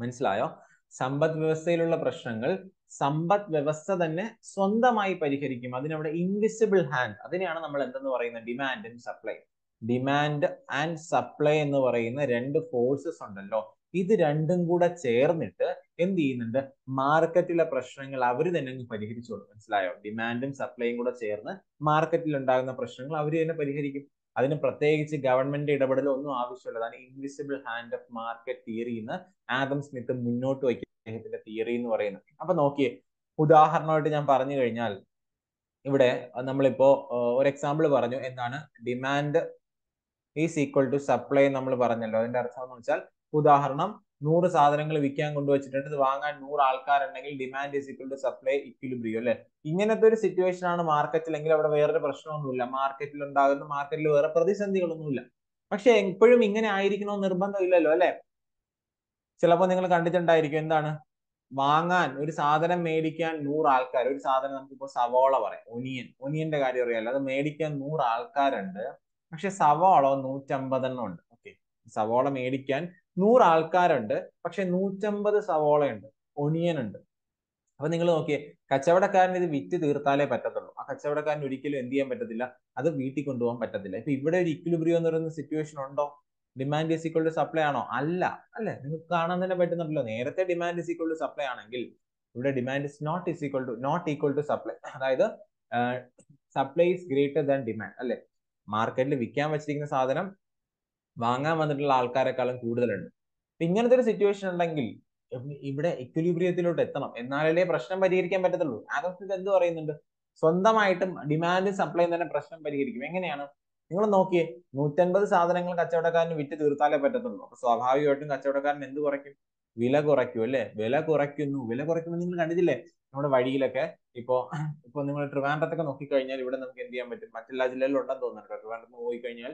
മനസ്സിലായോ? സമ്പദ് വ്യവസ്ഥയിലുള്ള പ്രശ്നങ്ങൾ സമ്പദ് വ്യവസ്ഥ തന്നെ സ്വന്തമായി പരിഹരിക്കും. അതിനവിടെ ഇൻവിസിബിൾ ഹാൻഡ് അതിനെയാണ് നമ്മൾ എന്തെന്ന് പറയുന്നത്? Demand and supply demand and supply എന്ന് പറയുന്ന രണ്ട് ഫോഴ്സസ് ഉണ്ടല്ലോ. ഇത് രണ്ടും കൂടെ ചേർന്നിട്ട് എന്ത് ചെയ്യുന്നുണ്ട്? മാർക്കറ്റിലെ പ്രശ്നങ്ങൾ അവർ തന്നെ അങ്ങ് പരിഹരിച്ചോളും. മനസ്സിലായോ? ഡിമാൻഡും സപ്ലൈയും കൂടെ ചേർന്ന് മാർക്കറ്റിൽ ഉണ്ടാകുന്ന പ്രശ്നങ്ങൾ അവർ തന്നെ പരിഹരിക്കും. അതിന് പ്രത്യേകിച്ച് ഗവൺമെന്റ് ഇടപെടലോ ഒന്നും ആവശ്യമില്ല. അതാണ് invisible hand of market theory എന്ന് ആദം സ്മിത്ത് മുന്നോട്ട് വയ്ക്കും അദ്ദേഹത്തിന്റെ തിയറി എന്ന് പറയുന്നത്. അപ്പൊ നോക്കിയേ ഉദാഹരണമായിട്ട് ഞാൻ പറഞ്ഞു കഴിഞ്ഞാൽ ഇവിടെ നമ്മളിപ്പോ ഒരു എക്സാമ്പിൾ പറഞ്ഞു. എന്താണ്? Demand is equal to supply നമ്മൾ പറഞ്ഞല്ലോ. അതിന്റെ അർത്ഥം എന്ന് വെച്ചാൽ ഉദാഹരണം നൂറ് സാധനങ്ങൾ വിൽക്കാൻ കൊണ്ടുവച്ചിട്ടുണ്ട്. ഇത് വാങ്ങാൻ നൂറ് ആൾക്കാരുണ്ടെങ്കിൽ demand is equal to supply ഇക്വിലിബ്രിയോ അല്ലെ? ഇങ്ങനത്തെ ഒരു സിറ്റുവേഷൻ ആണ് മാർക്കറ്റിലെങ്കിൽ അവിടെ വേറൊരു പ്രശ്നമൊന്നുമില്ല. മാർക്കറ്റിൽ ഉണ്ടാകുന്ന മാർക്കറ്റിൽ വേറെ പ്രതിസന്ധികളൊന്നുമില്ല. പക്ഷെ എപ്പോഴും ഇങ്ങനെ ആയിരിക്കണമെന്ന് നിർബന്ധമില്ലല്ലോ അല്ലെ? ചിലപ്പോൾ നിങ്ങൾ കണ്ടിട്ടുണ്ടായിരിക്കും എന്താണ്? വാങ്ങാൻ ഒരു സാധനം മേടിക്കാൻ നൂറ് ആൾക്കാർ. ഒരു സാധനം നമുക്കിപ്പോ സവോള പറയാം. ഒനിയൻ. ഒനിയന്റെ കാര്യം അറിയാലോ. അത് മേടിക്കാൻ നൂറ് ആൾക്കാരുണ്ട്. പക്ഷെ സവോള നൂറ്റമ്പതെണ്ണം ഉണ്ട്. ഓക്കെ സവോള മേടിക്കാൻ നൂറ് ആൾക്കാരുണ്ട് പക്ഷെ നൂറ്റമ്പത് സവോള ഉണ്ട് ഒനിയൻ ഉണ്ട് അപ്പൊ നിങ്ങൾ നോക്കിയേ കച്ചവടക്കാരൻ ഇത് വിറ്റ് തീർത്താലേ പറ്റത്തുള്ളൂ. ആ കച്ചവടക്കാരൻ ഒരിക്കലും എന്ത് ചെയ്യാൻ പറ്റത്തില്ല. അത് വീട്ടിൽ കൊണ്ടുപോകാൻ പറ്റത്തില്ല. ഇപ്പൊ ഇവിടെ ഒരു ഇക്വിലിബ്രിയോ എന്ന് പറയുന്ന സിറ്റുവേഷൻ ഉണ്ടോ? Demand is equal to supply ആണോ? അല്ല. അല്ലെ? നിങ്ങൾക്ക് കാണാൻ തന്നെ പറ്റുന്നുണ്ടല്ലോ. നേരത്തെ demand is equal to supply ആണെങ്കിൽ ഇവിടെ demand is not is equal to not equal to supply അതായത് supply is greater than demand അല്ലെ? മാർക്കറ്റിൽ വിൽക്കാൻ വെച്ചിരിക്കുന്ന സാധനം വാങ്ങാൻ വന്നിട്ടുള്ള ആൾക്കാരെക്കാളും കൂടുതലുണ്ട്. ഇങ്ങനത്തെ ഒരു സിറ്റുവേഷൻ ഉണ്ടെങ്കിൽ ഇവിടെ എക്വലിബ്രിയത്തിലോട്ട് എത്തണം. എന്നാലല്ലേ പ്രശ്നം പരിഹരിക്കാൻ പറ്റത്തുള്ളൂ. ആദം എന്ത് പറയുന്നുണ്ട്? സ്വന്തമായിട്ടും ഡിമാൻഡ് സപ്ലൈ തന്നെ പ്രശ്നം പരിഹരിക്കും. എങ്ങനെയാണ്? നിങ്ങൾ നോക്കിയേ നൂറ്റൻപത് സാധനങ്ങൾ കച്ചവടക്കാരന് വിറ്റ് തീർത്താലേ പറ്റത്തുള്ളൂ. അപ്പൊ സ്വാഭാവികമായിട്ടും കച്ചവടക്കാരൻ എന്ത് കുറയ്ക്കും? വില കുറയ്ക്കും അല്ലെ? വില കുറയ്ക്കുന്നു. വില കുറയ്ക്കുമ്പോൾ നിങ്ങൾ കണ്ടിട്ടില്ലേ? നമ്മുടെ വഴിയിലൊക്കെ ഇപ്പോ ഇപ്പൊ നിങ്ങൾ ട്രിവാൻഡ്രത്തൊക്കെ നോക്കിക്കഴിഞ്ഞാൽ ഇവിടെ നമുക്ക് എന്ത് ചെയ്യാൻ പറ്റും? മറ്റെല്ലാ ജില്ലകളിലും ഉണ്ടെന്ന് തോന്നുന്നുണ്ട് ട്രിവാൻഡ്രത്ത് പോയി കഴിഞ്ഞാൽ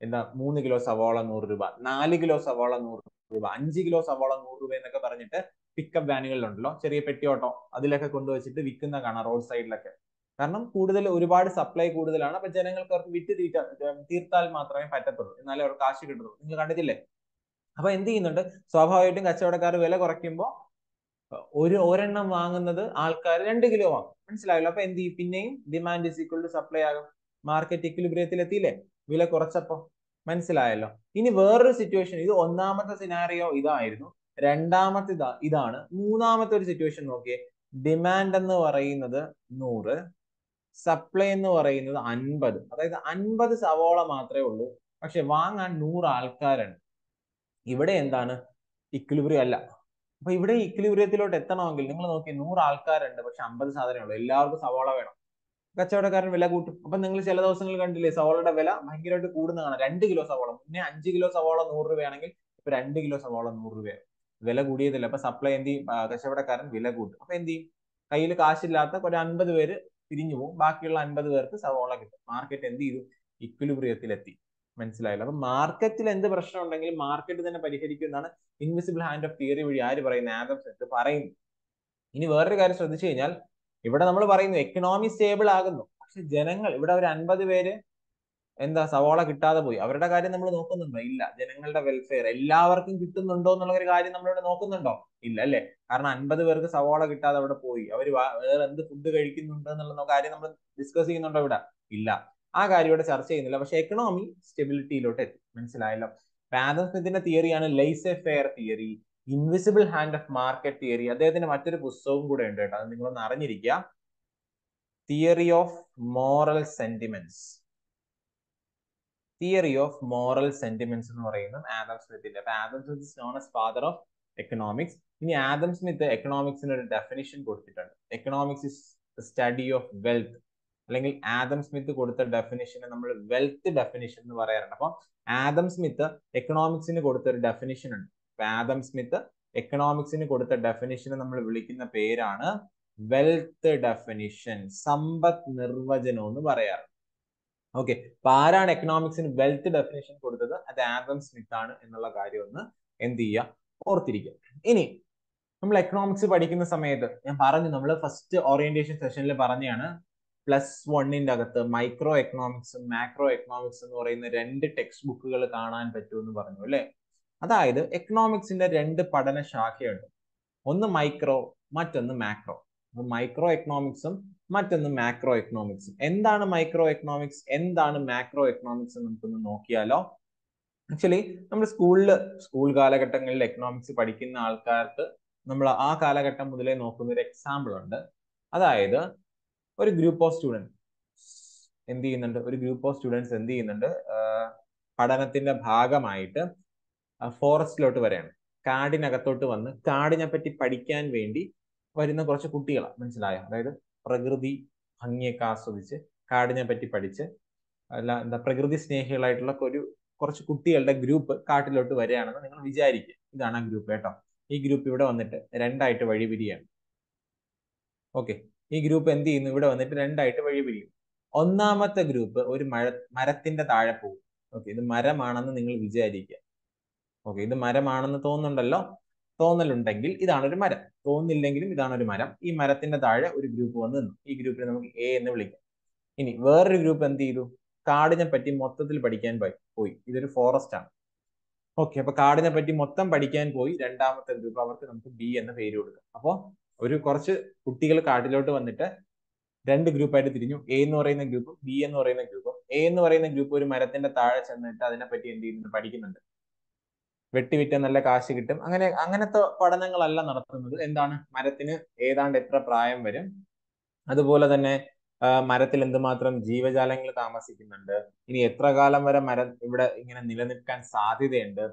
എന്താ മൂന്ന് കിലോ സവാള നൂറ് രൂപ നാല് കിലോ സവാള നൂറ് രൂപ അഞ്ച് കിലോ സവാള നൂറ് രൂപ എന്നൊക്കെ പറഞ്ഞിട്ട് പിക്കപ്പ് വാനുകളിലുണ്ടല്ലോ ചെറിയ പെട്ടി ഓട്ടോ അതിലൊക്കെ കൊണ്ടുവച്ചിട്ട് വിൽക്കുന്ന കാണാം റോഡ് സൈഡിലൊക്കെ കാരണം കൂടുതൽ ഒരുപാട് സപ്ലൈ കൂടുതലാണ്. അപ്പൊ ജനങ്ങൾക്ക് അവർക്ക് വിറ്റ് തീറ്റ തീർത്താൽ മാത്രമേ പറ്റത്തുള്ളൂ. എന്നാലേ അവർ കാശ് കിട്ടുള്ളൂ നിങ്ങൾ കണ്ടിട്ടില്ലേ? അപ്പൊ എന്ത് ചെയ്യുന്നുണ്ട്? സ്വാഭാവികമായിട്ടും കച്ചവടക്കാർ വില കുറയ്ക്കുമ്പോൾ ഒരു ഒരെണ്ണം വാങ്ങുന്നത് ആൾക്കാർ രണ്ട് കിലോ വാങ്ങും. മനസ്സിലായല്ലോ? അപ്പൊ എന്ത് ചെയ്യും? പിന്നെയും demand is equal to supply ആകും. മാർക്കറ്റ് ഇക്വിലിബ്രിയത്തിൽ എത്തിയില്ലേ വില കുറച്ചപ്പോ. മനസ്സിലായല്ലോ? ഇനി വേറൊരു സിറ്റുവേഷൻ ഇത് ഒന്നാമത്തെ സിനാറിയോ ഇതായിരുന്നു. രണ്ടാമത്തെ ഇതാണ്. മൂന്നാമത്തെ ഒരു സിറ്റുവേഷൻ നോക്കിയേ. ഡിമാൻഡ് എന്ന് പറയുന്നത് നൂറ് സപ്ലൈ എന്ന് പറയുന്നത് അൻപത്. അതായത് അൻപത് സവോള മാത്രമേ ഉള്ളൂ. പക്ഷെ വാങ്ങാൻ നൂറ് ആൾക്കാരുണ്ട്. ഇവിടെ എന്താണ്? ഇക്വിലിബ്രിയം അല്ല. അപ്പൊ ഇവിടെ ഇക്വിലിബ്രിയത്തിലോട്ട് എത്തണമെങ്കിൽ നിങ്ങൾ നോക്കി നൂറ് ആൾക്കാരുണ്ട് പക്ഷെ അമ്പത് സാധനമേ ഉള്ളൂ. എല്ലാവർക്കും സവാള വേണം. കച്ചവടക്കാരൻ വില കൂട്ടും. അപ്പൊ നിങ്ങൾ ചില ദിവസങ്ങൾ കണ്ടില്ലേ സവാളയുടെ വില ഭയങ്കരമായിട്ട് കൂടുന്ന കാണാം രണ്ട് കിലോ സവാള മുന്നേ അഞ്ച് കിലോ സവാള നൂറ് രൂപയാണെങ്കിൽ ഇപ്പൊ രണ്ട് കിലോ സവാള നൂറ് രൂപയാണ് വില കൂടിയതല്ല. അപ്പൊ സപ്ലൈ എന്ത് ചെയ്യും? കച്ചവടക്കാരൻ വില കൂട്ടും. അപ്പൊ എന്ത് ചെയ്യും? കയ്യിൽ കാശില്ലാത്ത ഒരു അൻപത് പേര് പിരിഞ്ഞു പോകും. ബാക്കിയുള്ള അൻപത് പേർക്ക് സവാള കിട്ടും. മാർക്കറ്റ് എന്ത് ചെയ്തു? ഇക്വിലിബ്രിയത്തിൽ എത്തി മനസ്സിലായല്ലോ. അപ്പൊ മാർക്കറ്റിൽ എന്ത് പ്രശ്നം ഉണ്ടെങ്കിലും മാർക്കറ്റ് തന്നെ പരിഹരിക്കും എന്നാണ് ഇൻവിസിബിൾ ഹാൻഡ് ഓഫ് തിയറി വഴി ആര് പറയുന്നത്? ആദം സെറ്റ് പറയുന്നു. ഇനി വേറൊരു കാര്യം ശ്രദ്ധിച്ചു കഴിഞ്ഞാൽ ഇവിടെ നമ്മൾ പറയുന്നു എക്കണോമി സ്റ്റേബിൾ ആകുന്നു. പക്ഷെ ജനങ്ങൾ ഇവിടെ ഒരു അൻപത് പേര് എന്താ സവോള കിട്ടാതെ പോയി. അവരുടെ കാര്യം നമ്മൾ നോക്കുന്നുണ്ടോ? ഇല്ല. ജനങ്ങളുടെ വെൽഫെയർ എല്ലാവർക്കും കിട്ടുന്നുണ്ടോ എന്നുള്ള ഒരു കാര്യം നമ്മളിവിടെ നോക്കുന്നുണ്ടോ? ഇല്ല അല്ലെ? കാരണം അൻപത് പേർക്ക് സവോള കിട്ടാതെ അവിടെ പോയി. അവർ വേറെ എന്ത് ഫുഡ് കഴിക്കുന്നുണ്ട് എന്നുള്ള കാര്യം നമ്മൾ ഡിസ്കസ് ചെയ്യുന്നുണ്ടോ ഇവിടെ? ഇല്ല. ആ കാര്യം ഇവിടെ ചർച്ച ചെയ്യുന്നില്ല. പക്ഷെ എക്കണോമി സ്റ്റെബിലിറ്റിയിലോട്ട് എത്തി മനസ്സിലായല്ലോ? ആദം സ്മിത്തിന്റെ തിയറിയാണ് laissez faire theory invisible hand of market theory അദ്ദേഹത്തിന്റെ മറ്റൊരു പുസ്തകവും കൂടെ ഉണ്ട് കേട്ടോ. അത് നിങ്ങളൊന്ന് അറിഞ്ഞിരിക്കുക. Theory of moral sentiments theory of moral sentiments എന്ന് പറയുന്നത് ആദം സ്മിത്തിന്റെ അപ്പൊ Adam Smith is known as father of economics ഇനി ആദം സ്മിത്ത് എക്കണോമിക്സിന് ഒരു ഡെഫിനിഷൻ കൊടുത്തിട്ടുണ്ട്. Economics is study of wealth അല്ലെങ്കിൽ ആദം സ്മിത്ത് കൊടുത്ത ഡെഫിനിഷനെ നമ്മൾ വെൽത്ത് ഡെഫിനിഷൻ എന്ന് പറയാറുണ്ട്. അപ്പൊ ആദം സ്മിത്ത് എക്കണോമിക്സിന് കൊടുത്ത ഒരു ഡെഫിനിഷൻ ഉണ്ട്. അപ്പൊ ആദം സ്മിത്ത് എക്കണോമിക്സിന് കൊടുത്ത ഡെഫിനിഷനെ നമ്മൾ വിളിക്കുന്ന പേരാണ് വെൽത്ത് ഡെഫിനിഷൻ സമ്പത്ത് നിർവചനം എന്ന് പറയാറുണ്ട് ഓക്കെ അപ്പൊ ആരാണ് എക്കണോമിക്സിന് വെൽത്ത് ഡെഫിനിഷൻ കൊടുത്തത്? അത് ആദം സ്മിത്ത് ആണ് എന്നുള്ള കാര്യം ഒന്ന് എന്ത് ചെയ്യുക? ഓർത്തിരിക്കുക. ഇനി നമ്മൾ എക്കണോമിക്സ് പഠിക്കുന്ന സമയത്ത് ഞാൻ പറഞ്ഞു നമ്മൾ ഫസ്റ്റ് ഓറിയന്റേഷൻ സെഷനിൽ പറഞ്ഞാണ് പ്ലസ് വണ്ണിന്റെ അകത്ത് മൈക്രോ എക്കണോമിക്സും മാക്രോ എക്കണോമിക്സ് എന്ന് പറയുന്ന രണ്ട് ടെക്സ്റ്റ് ബുക്കുകൾ കാണാൻ പറ്റുമെന്ന് പറഞ്ഞു അല്ലെ? അതായത് എക്കണോമിക്സിന്റെ രണ്ട് പഠന ശാഖയുണ്ട്. ഒന്ന് മൈക്രോ മറ്റൊന്ന് മാക്രോ മൈക്രോ എക്കണോമിക്സും മറ്റൊന്ന് മാക്രോ എക്കണോമിക്സും എന്താണ് മൈക്രോ എക്കണോമിക്സ് എന്താണ് മാക്രോ എക്കണോമിക്സ് നമുക്കൊന്ന് നോക്കിയാലോ. ആക്ച്വലി നമ്മൾ സ്കൂളിൽ സ്കൂൾ കാലഘട്ടങ്ങളിൽ എക്കണോമിക്സ് പഠിക്കുന്ന ആൾക്കാർക്ക് നമ്മൾ ആ കാലഘട്ടം മുതലേ നോക്കുന്ന ഒരു എക്സാമ്പിൾ ഉണ്ട്. അതായത് ഒരു ഗ്രൂപ്പ് ഓഫ് സ്റ്റുഡൻസ് എന്ത് ചെയ്യുന്നുണ്ട്? ഒരു ഗ്രൂപ്പ് ഓഫ് സ്റ്റുഡൻസ് എന്ത് ചെയ്യുന്നുണ്ട്? പഠനത്തിന്റെ ഭാഗമായിട്ട് ഫോറസ്റ്റിലോട്ട് വരെയാണ്. കാടിനകത്തോട്ട് വന്ന് കാടിനെ പറ്റി പഠിക്കാൻ വേണ്ടി വരുന്ന കുറച്ച് കുട്ടികളാണ് മനസ്സിലായോ? അതായത് പ്രകൃതി ഭംഗിയൊക്കെ ആസ്വദിച്ച് കാടിനെ പറ്റി പഠിച്ച് അല്ല എന്താ പ്രകൃതി സ്നേഹികളായിട്ടുള്ള ഒരു കുറച്ച് കുട്ടികളുടെ ഗ്രൂപ്പ് കാട്ടിലോട്ട് വരികയാണെന്ന് നിങ്ങൾ വിചാരിക്കുക. ഇതാണ് ആ ഗ്രൂപ്പ് കേട്ടോ. ഈ ഗ്രൂപ്പ് ഇവിടെ വന്നിട്ട് രണ്ടായിട്ട് വഴിപിരിയാണ്. ഓക്കെ ഈ ഗ്രൂപ്പ് എന്ത് ചെയ്യുന്നു? ഇവിടെ വന്നിട്ട് രണ്ടായിട്ട് വഴി പിരിയും ഒന്നാമത്തെ ഗ്രൂപ്പ് ഒരു മഴ മരത്തിന്റെ താഴെ പോകും. ഓക്കെ ഇത് മരമാണെന്ന് നിങ്ങൾ വിചാരിക്കുക. ഓക്കെ ഇത് മരമാണെന്ന് തോന്നുന്നുണ്ടല്ലോ? തോന്നലുണ്ടെങ്കിൽ ഇതാണ് ഒരു മരം. തോന്നില്ലെങ്കിലും ഇതാണ് ഒരു മരം. ഈ മരത്തിന്റെ താഴെ ഒരു ഗ്രൂപ്പ് വന്ന് നിന്നു. ഈ ഗ്രൂപ്പിനെ നമുക്ക് എ എന്ന് വിളിക്കാം. ഇനി വേറൊരു ഗ്രൂപ്പ് എന്ത് ചെയ്തു? കാടിനെ പറ്റി മൊത്തത്തിൽ പഠിക്കാൻ പോയി. ഇതൊരു ഫോറസ്റ്റ് ആണ്. ഓക്കെ അപ്പൊ കാടിനെ പറ്റി മൊത്തം പഠിക്കാൻ പോയി. രണ്ടാമത്തെ ഗ്രൂപ്പ് അവർക്ക് നമുക്ക് ബി എന്ന പേര് കൊടുക്കാം. അപ്പോൾ ഒരു കുറച്ച് കുട്ടികൾ കാട്ടിലോട്ട് വന്നിട്ട് രണ്ട് ഗ്രൂപ്പായിട്ട് തിരിഞ്ഞു. എ എന്ന് പറയുന്ന ഗ്രൂപ്പും ബി എന്ന് പറയുന്ന ഗ്രൂപ്പും എ എന്ന് പറയുന്ന ഗ്രൂപ്പ് ഒരു മരത്തിന്റെ താഴെ ചെന്നിട്ട് അതിനെപ്പറ്റി എന്ത് ചെയ്യുന്നുണ്ട്? പഠിക്കുന്നുണ്ട്. വെട്ടിവിറ്റ നല്ല കാശ് കിട്ടും. അങ്ങനെ അങ്ങനത്തെ പഠനങ്ങളല്ല നടത്തുന്നത്. എന്താണ്? മരത്തിന് ഏതാണ്ട് എത്ര പ്രായം വരും? അതുപോലെ തന്നെ മരത്തിൽ എന്തുമാത്രം ജീവജാലങ്ങൾ താമസിക്കുന്നുണ്ട്? ഇനി എത്ര കാലം വരെ മരം ഇവിടെ ഇങ്ങനെ നിലനിൽക്കാൻ സാധ്യതയുണ്ട്?